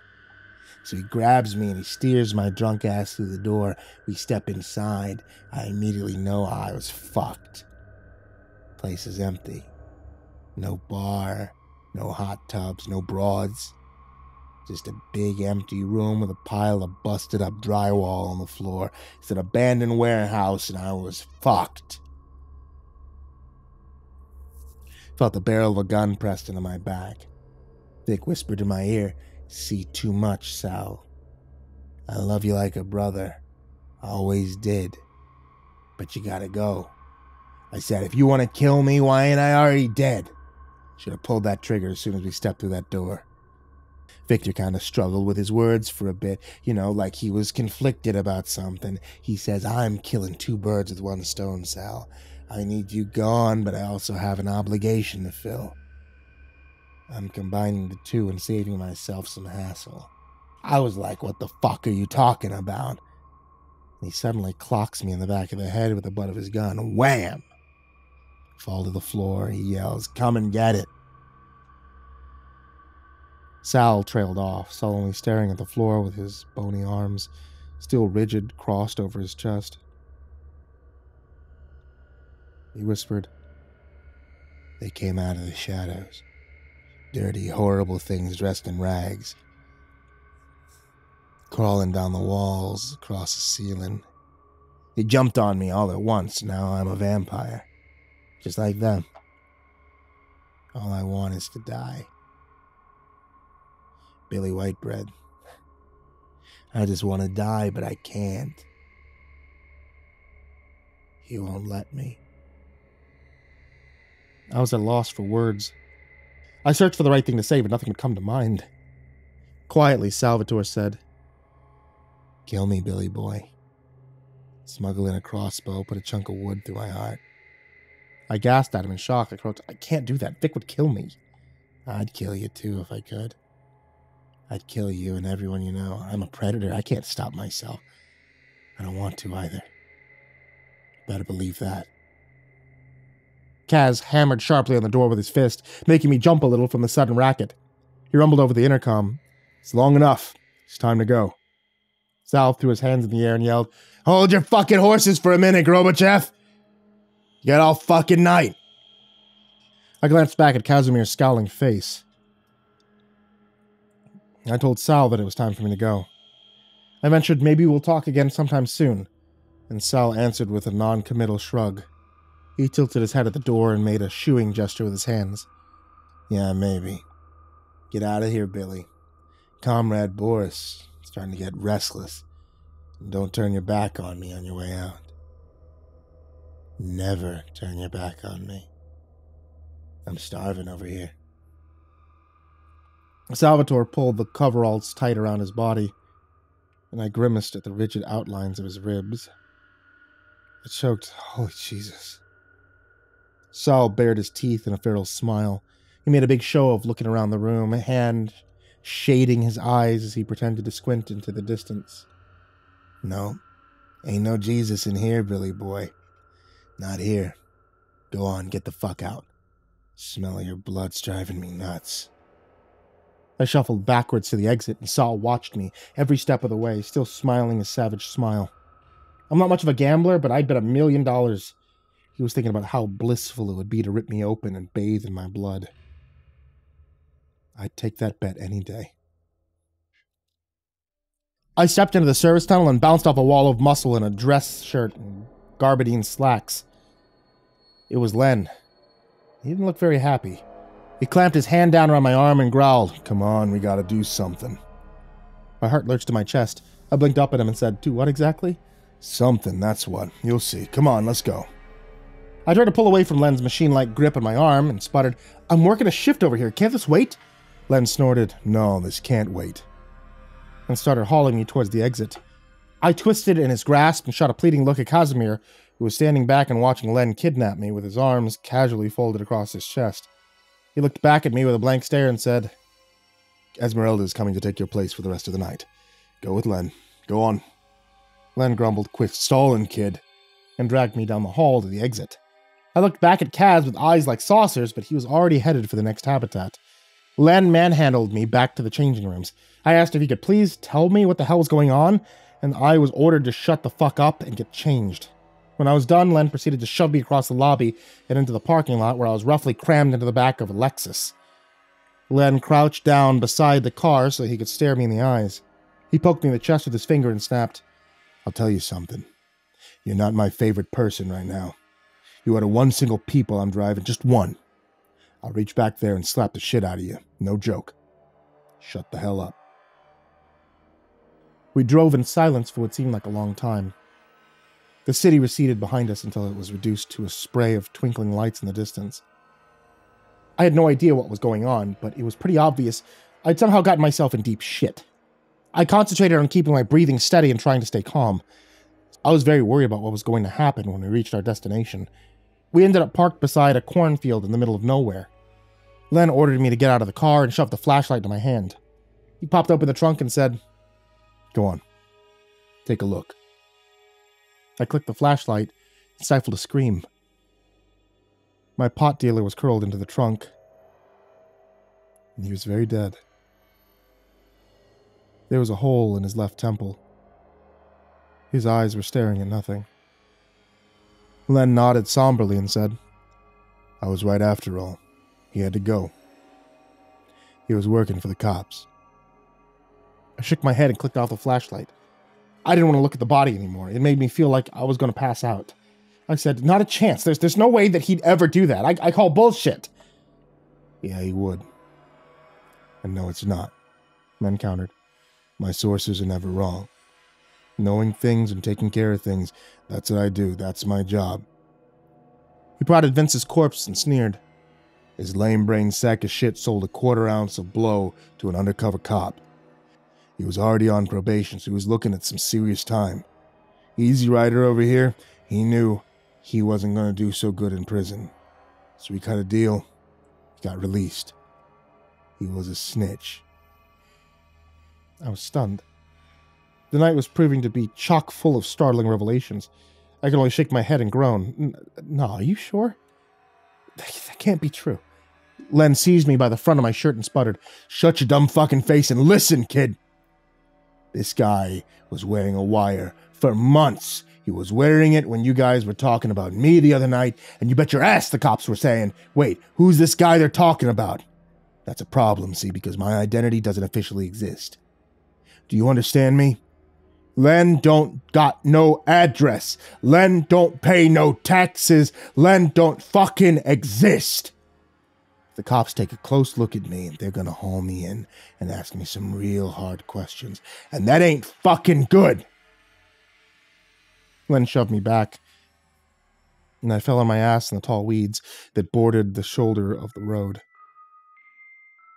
So he grabs me and he steers my drunk ass through the door. We step inside. I immediately know I was fucked. Place is empty. No bar, no hot tubs, no broads. Just a big empty room with a pile of busted up drywall on the floor. It's an abandoned warehouse, and I was fucked. Felt the barrel of a gun pressed into my back. Vic whispered in my ear, See too much, Sal. I love you like a brother. I always did. But you gotta go. I said, if you want to kill me, why ain't I already dead? Should have pulled that trigger as soon as we stepped through that door. Victor kind of struggled with his words for a bit, you know, like he was conflicted about something. He says, I'm killing two birds with one stone, Sal. I need you gone, but I also have an obligation to fill. I'm combining the two and saving myself some hassle. I was like, what the fuck are you talking about? And he suddenly clocks me in the back of the head with the butt of his gun. Wham! Fall to the floor. He yells, Come and get it. Sal trailed off, sullenly staring at the floor with his bony arms still rigid crossed over his chest. He whispered, They came out of the shadows. Dirty, horrible things dressed in rags. Crawling down the walls, across the ceiling. They jumped on me all at once. Now I'm a vampire. Just like them. All I want is to die. Billy Whitebread. I just want to die, but I can't. He won't let me. I was at loss for words. I searched for the right thing to say, but nothing would come to mind. Quietly, Salvatore said, Kill me, Billy boy. Smuggle in a crossbow, put a chunk of wood through my heart. I gasped at him in shock. I croaked, I can't do that. Vic would kill me. I'd kill you too if I could. I'd kill you and everyone you know. I'm a predator. I can't stop myself. I don't want to either. Better believe that. Kaz hammered sharply on the door with his fist, making me jump a little from the sudden racket. He rumbled over the intercom. It's long enough. It's time to go. Sal threw his hands in the air and yelled, Hold your fucking horses for a minute, Gorbachev! You got all fucking night. I glanced back at Casimir's scowling face. I told Sal that it was time for me to go. I ventured maybe we'll talk again sometime soon, and Sal answered with a non committal shrug. He tilted his head at the door and made a shooing gesture with his hands. Yeah, maybe. Get out of here, Billy. Comrade Boris starting to get restless. Don't turn your back on me on your way out. Never turn your back on me. I'm starving over here. Salvatore pulled the coveralls tight around his body, and I grimaced at the rigid outlines of his ribs. I choked, Holy Jesus. Sal bared his teeth in a feral smile. He made a big show of looking around the room, a hand shading his eyes as he pretended to squint into the distance. No, ain't no Jesus in here, Billy boy. Not here. Go on, get the fuck out. Smell of your blood's driving me nuts. I shuffled backwards to the exit, and Sal watched me every step of the way, still smiling a savage smile. I'm not much of a gambler, but I'd bet a million dollars he was thinking about how blissful it would be to rip me open and bathe in my blood. I'd take that bet any day. I stepped into the service tunnel and bounced off a wall of muscle in a dress shirt and gabardine slacks. It was Len. He didn't look very happy. He clamped his hand down around my arm and growled, Come on, we gotta do something. My heart lurched to my chest. I blinked up at him and said, Do what exactly? Something, that's what. You'll see. Come on, let's go. I tried to pull away from Len's machine like grip on my arm and sputtered, I'm working a shift over here. Can't this wait? Len snorted, No, this can't wait. And started hauling me towards the exit. I twisted in his grasp and shot a pleading look at Casimir, who was standing back and watching Len kidnap me with his arms casually folded across his chest. He looked back at me with a blank stare and said, Esmeralda is coming to take your place for the rest of the night. Go with Len. Go on. Len grumbled, Quit stalling, kid, and dragged me down the hall to the exit. I looked back at Kaz with eyes like saucers, but he was already headed for the next habitat. Len manhandled me back to the changing rooms. I asked if he could please tell me what the hell was going on, and I was ordered to shut the fuck up and get changed. When I was done, Len proceeded to shove me across the lobby and into the parking lot where I was roughly crammed into the back of a Lexus. Len crouched down beside the car so he could stare me in the eyes. He poked me in the chest with his finger and snapped, I'll tell you something. You're not my favorite person right now. You the one single people I'm driving, just one. I'll reach back there and slap the shit out of you. No joke. Shut the hell up. We drove in silence for what seemed like a long time. The city receded behind us until it was reduced to a spray of twinkling lights in the distance. I had no idea what was going on, but it was pretty obvious I'd somehow gotten myself in deep shit. I concentrated on keeping my breathing steady and trying to stay calm. I was very worried about what was going to happen when we reached our destination. We ended up parked beside a cornfield in the middle of nowhere. Len ordered me to get out of the car and shoved the flashlight to my hand. He popped open the trunk and said, Go on. Take a look. I clicked the flashlight and stifled a scream. My pot dealer was curled into the trunk. And he was very dead. There was a hole in his left temple. His eyes were staring at nothing. Len nodded somberly and said, I was right after all. He had to go. He was working for the cops. I shook my head and clicked off the flashlight. I didn't want to look at the body anymore. It made me feel like I was going to pass out. I said, Not a chance. There's, there's no way that he'd ever do that. I, I call bullshit. Yeah, he would. And no, it's not. Len countered. My sources are never wrong. Knowing things and taking care of things, that's what I do. That's my job. He prodded Vince's corpse and sneered. His lame brain sack of shit sold a quarter ounce of blow to an undercover cop. He was already on probation, so he was looking at some serious time. Easy Rider over here, he knew he wasn't going to do so good in prison. So he cut a deal. He got released. He was a snitch. I was stunned. The night was proving to be chock full of startling revelations. I could only shake my head and groan. No, are you sure? That can't be true. Len seized me by the front of my shirt and sputtered, Shut your dumb fucking face and listen, kid. This guy was wearing a wire for months. He was wearing it when you guys were talking about me the other night, and you bet your ass the cops were saying, Wait, who's this guy they're talking about? That's a problem, see, because my identity doesn't officially exist. Do you understand me? Len don't got no address. Len don't pay no taxes. Len don't fucking exist. The cops take a close look at me, and they're gonna haul me in and ask me some real hard questions. And that ain't fucking good. Len shoved me back, and I fell on my ass in the tall weeds that bordered the shoulder of the road.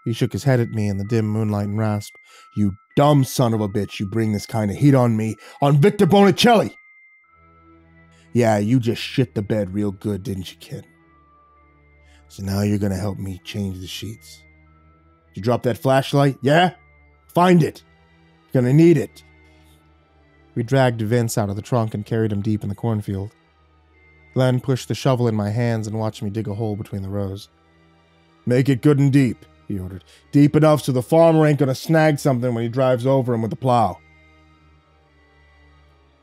He shook his head at me in the dim moonlight and rasped, You dumb son of a bitch, you bring this kind of heat on me, on Victor Bonicelli! Yeah, you just shit the bed real good, didn't you, kid? So now you're gonna help me change the sheets. You drop that flashlight? Yeah? Find it! You're gonna need it. We dragged Vince out of the trunk and carried him deep in the cornfield. Len pushed the shovel in my hands and watched me dig a hole between the rows. Make it good and deep, he ordered. Deep enough so the farmer ain't gonna snag something when he drives over him with the plow.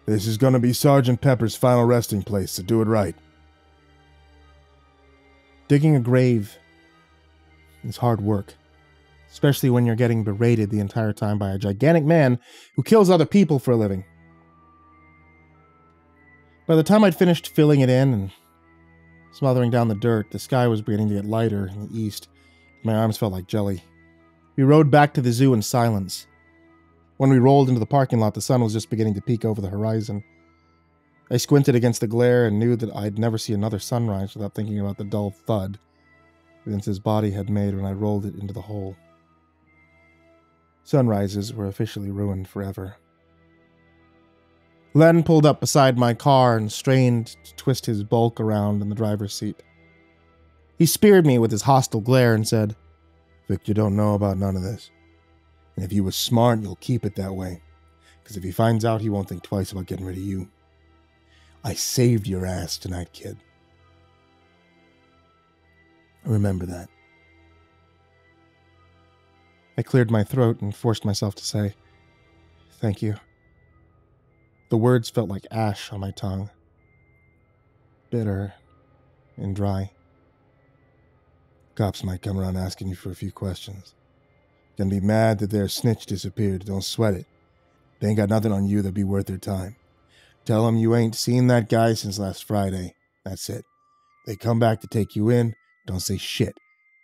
This is gonna be Sergeant Pepper's final resting place, so do it right. Digging a grave is hard work, especially when you're getting berated the entire time by a gigantic man who kills other people for a living. By the time I'd finished filling it in and smothering down the dirt, the sky was beginning to get lighter in the east. My arms felt like jelly. We rode back to the zoo in silence. When we rolled into the parking lot, the sun was just beginning to peek over the horizon. I squinted against the glare and knew that I'd never see another sunrise without thinking about the dull thud Vince's body had made when I rolled it into the hole. Sunrises were officially ruined forever. Len pulled up beside my car and strained to twist his bulk around in the driver's seat. He speared me with his hostile glare and said, Victor don't know about none of this. And if you was smart, you'll keep it that way. Because if he finds out, he won't think twice about getting rid of you. I saved your ass tonight, kid. I remember that. I cleared my throat and forced myself to say, Thank you. The words felt like ash on my tongue, bitter and dry. Cops might come around asking you for a few questions. Gonna be mad that their snitch disappeared. Don't sweat it. They ain't got nothing on you that'd be worth their time. Tell them you ain't seen that guy since last Friday. That's it. They come back to take you in. Don't say shit.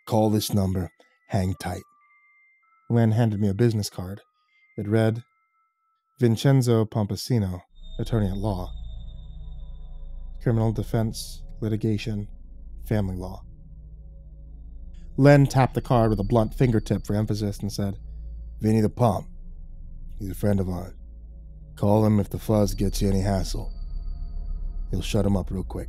Call this number. Hang tight. Len handed me a business card. It read Vincenzo Pompasino, attorney at law. Criminal defense, litigation, family law. Len tapped the card with a blunt fingertip for emphasis and said, Vinny the Pump. He's a friend of ours. Call him if the fuzz gets you any hassle. He'll shut him up real quick.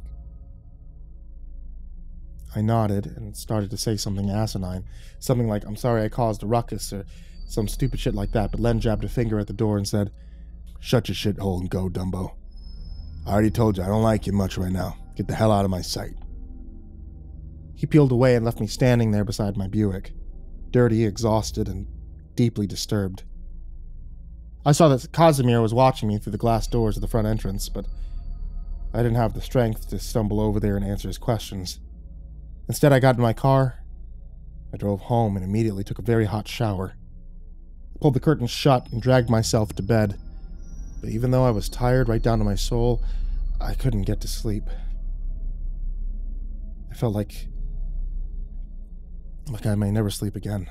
I nodded and started to say something asinine, something like, I'm sorry I caused a ruckus, or some stupid shit like that, but Len jabbed a finger at the door and said, Shut your shithole and go, Dumbo. I already told you I don't like you much right now. Get the hell out of my sight. He peeled away and left me standing there beside my Buick, dirty, exhausted, and deeply disturbed. I saw that Casimir was watching me through the glass doors of the front entrance, but I didn't have the strength to stumble over there and answer his questions. Instead, I got in my car. I drove home and immediately took a very hot shower. I pulled the curtains shut and dragged myself to bed. But even though I was tired right down to my soul, I couldn't get to sleep. I felt like like I may never sleep again.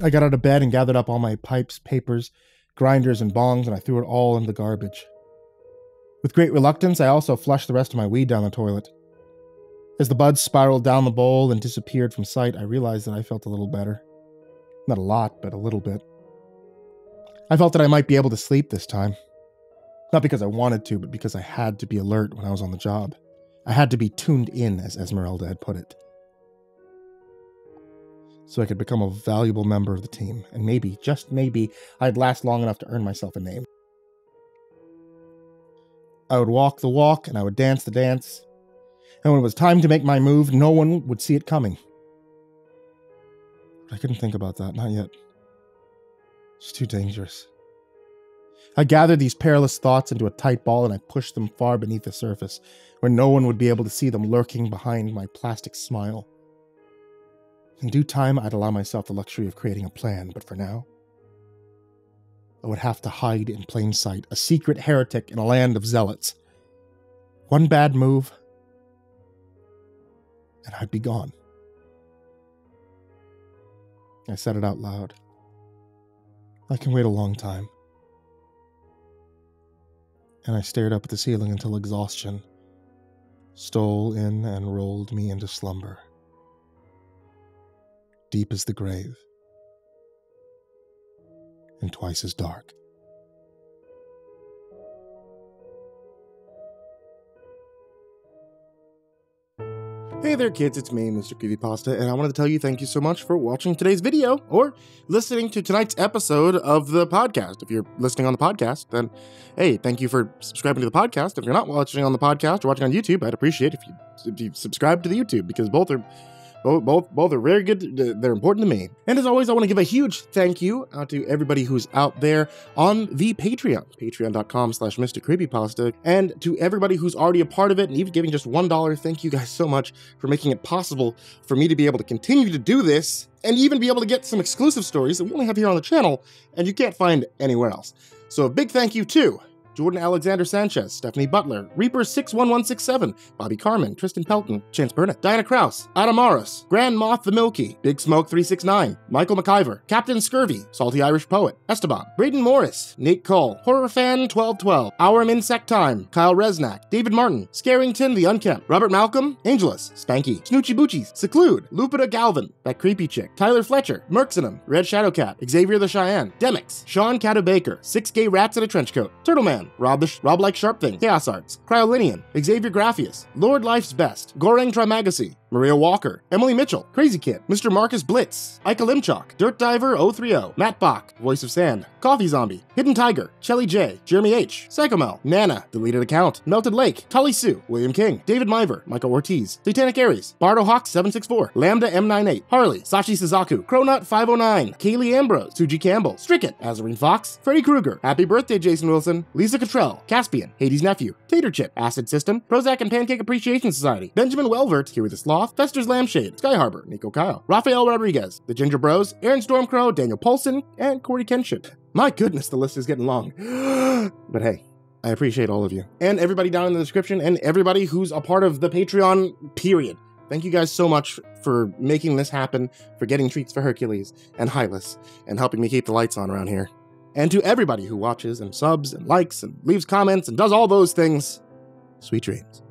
I got out of bed and gathered up all my pipes, papers, grinders, and bongs, and I threw it all in the garbage. With great reluctance, I also flushed the rest of my weed down the toilet. As the buds spiraled down the bowl and disappeared from sight, I realized that I felt a little better. Not a lot, but a little bit. I felt that I might be able to sleep this time. Not because I wanted to, but because I had to be alert when I was on the job. I had to be tuned in, as Esmeralda had put it. So I could become a valuable member of the team, and maybe, just maybe, I'd last long enough to earn myself a name. I would walk the walk and I would dance the dance, and when it was time to make my move, no one would see it coming. But I couldn't think about that, not yet. It's too dangerous. I gathered these perilous thoughts into a tight ball and I pushed them far beneath the surface, where no one would be able to see them lurking behind my plastic smile. In due time, I'd allow myself the luxury of creating a plan, but for now, I would have to hide in plain sight, a secret heretic in a land of zealots. One bad move, and I'd be gone. I said it out loud. I can wait a long time. And I stared up at the ceiling until exhaustion stole in and rolled me into slumber. Deep as the grave, and twice as dark. Hey there kids, it's me, Mr. Creepypasta, and I wanted to tell you thank you so much for watching today's video or listening to tonight's episode of the podcast. If you're listening on the podcast, then hey, thank you for subscribing to the podcast. If you're not watching on the podcast or watching on YouTube, I'd appreciate if you, if you subscribe to the YouTube because both are both, both, both are very good. They're important to me. And as always, I want to give a huge thank you out to everybody who's out there on the Patreon, patreon.com slash Mr. And to everybody who's already a part of it and even giving just $1. Thank you guys so much for making it possible for me to be able to continue to do this and even be able to get some exclusive stories that we only have here on the channel and you can't find anywhere else. So a big thank you to Jordan Alexander Sanchez, Stephanie Butler, Reaper61167, Bobby Carmen, Tristan Pelton, Chance Burnett, Diana Kraus, Adam Morris, Grand Moth the Milky, Big Smoke 369, Michael McIver, Captain Scurvy, Salty Irish Poet, Esteban, Braden Morris, Nate Cole, Horror Fan 1212, Our Insect Time, Kyle Resnack, David Martin, Scarrington the Unkempt, Robert Malcolm, Angelus, Spanky, Snoochie Boochies, Seclude, Lupita Galvin, That Creepy Chick, Tyler Fletcher, Merksinum, Red Shadowcat, Xavier the Cheyenne, Demix, Sean Cato Baker, Six Gay Rats in a Trench Coat, Turtleman, Rob the Sh- Rob Like Sharp Thing, Chaos Arts, Cryolinian, Xavier Graphius, Lord Life's Best, Goreng Trimagacy, Maria Walker, Emily Mitchell, Crazy Kid, Mr. Marcus Blitz, Ika Limchok, Dirt Diver 030, Matt Bach, Voice of Sand, Coffee Zombie, Hidden Tiger, Shelly J, Jeremy H, Psychomel, Nana, Deleted Account, Melted Lake, Tully Sue, William King, David Miver, Michael Ortiz, Titanic Aries, Bardo Hawk 764, Lambda M98, Harley, Sachi Suzaku, Cronut 509, Kaylee Ambrose, Suji Campbell, Stricken, Azarine Fox, Freddy Krueger, Happy Birthday Jason Wilson, Lisa Cottrell, Caspian, Hades' Nephew, Tater Chip, Acid System, Prozac and Pancake Appreciation Society, Benjamin Welvert, Here with the Sloth, Fester's Lampshade, Sky Harbor, Nico Kyle, Rafael Rodriguez, The Ginger Bros, Aaron Stormcrow, Daniel Polson, and Corey Kenship. My goodness, the list is getting long. *gasps* but hey, I appreciate all of you. And everybody down in the description, and everybody who's a part of the Patreon, period. Thank you guys so much for making this happen, for getting treats for Hercules and Hylas, and helping me keep the lights on around here. And to everybody who watches and subs and likes and leaves comments and does all those things, sweet dreams.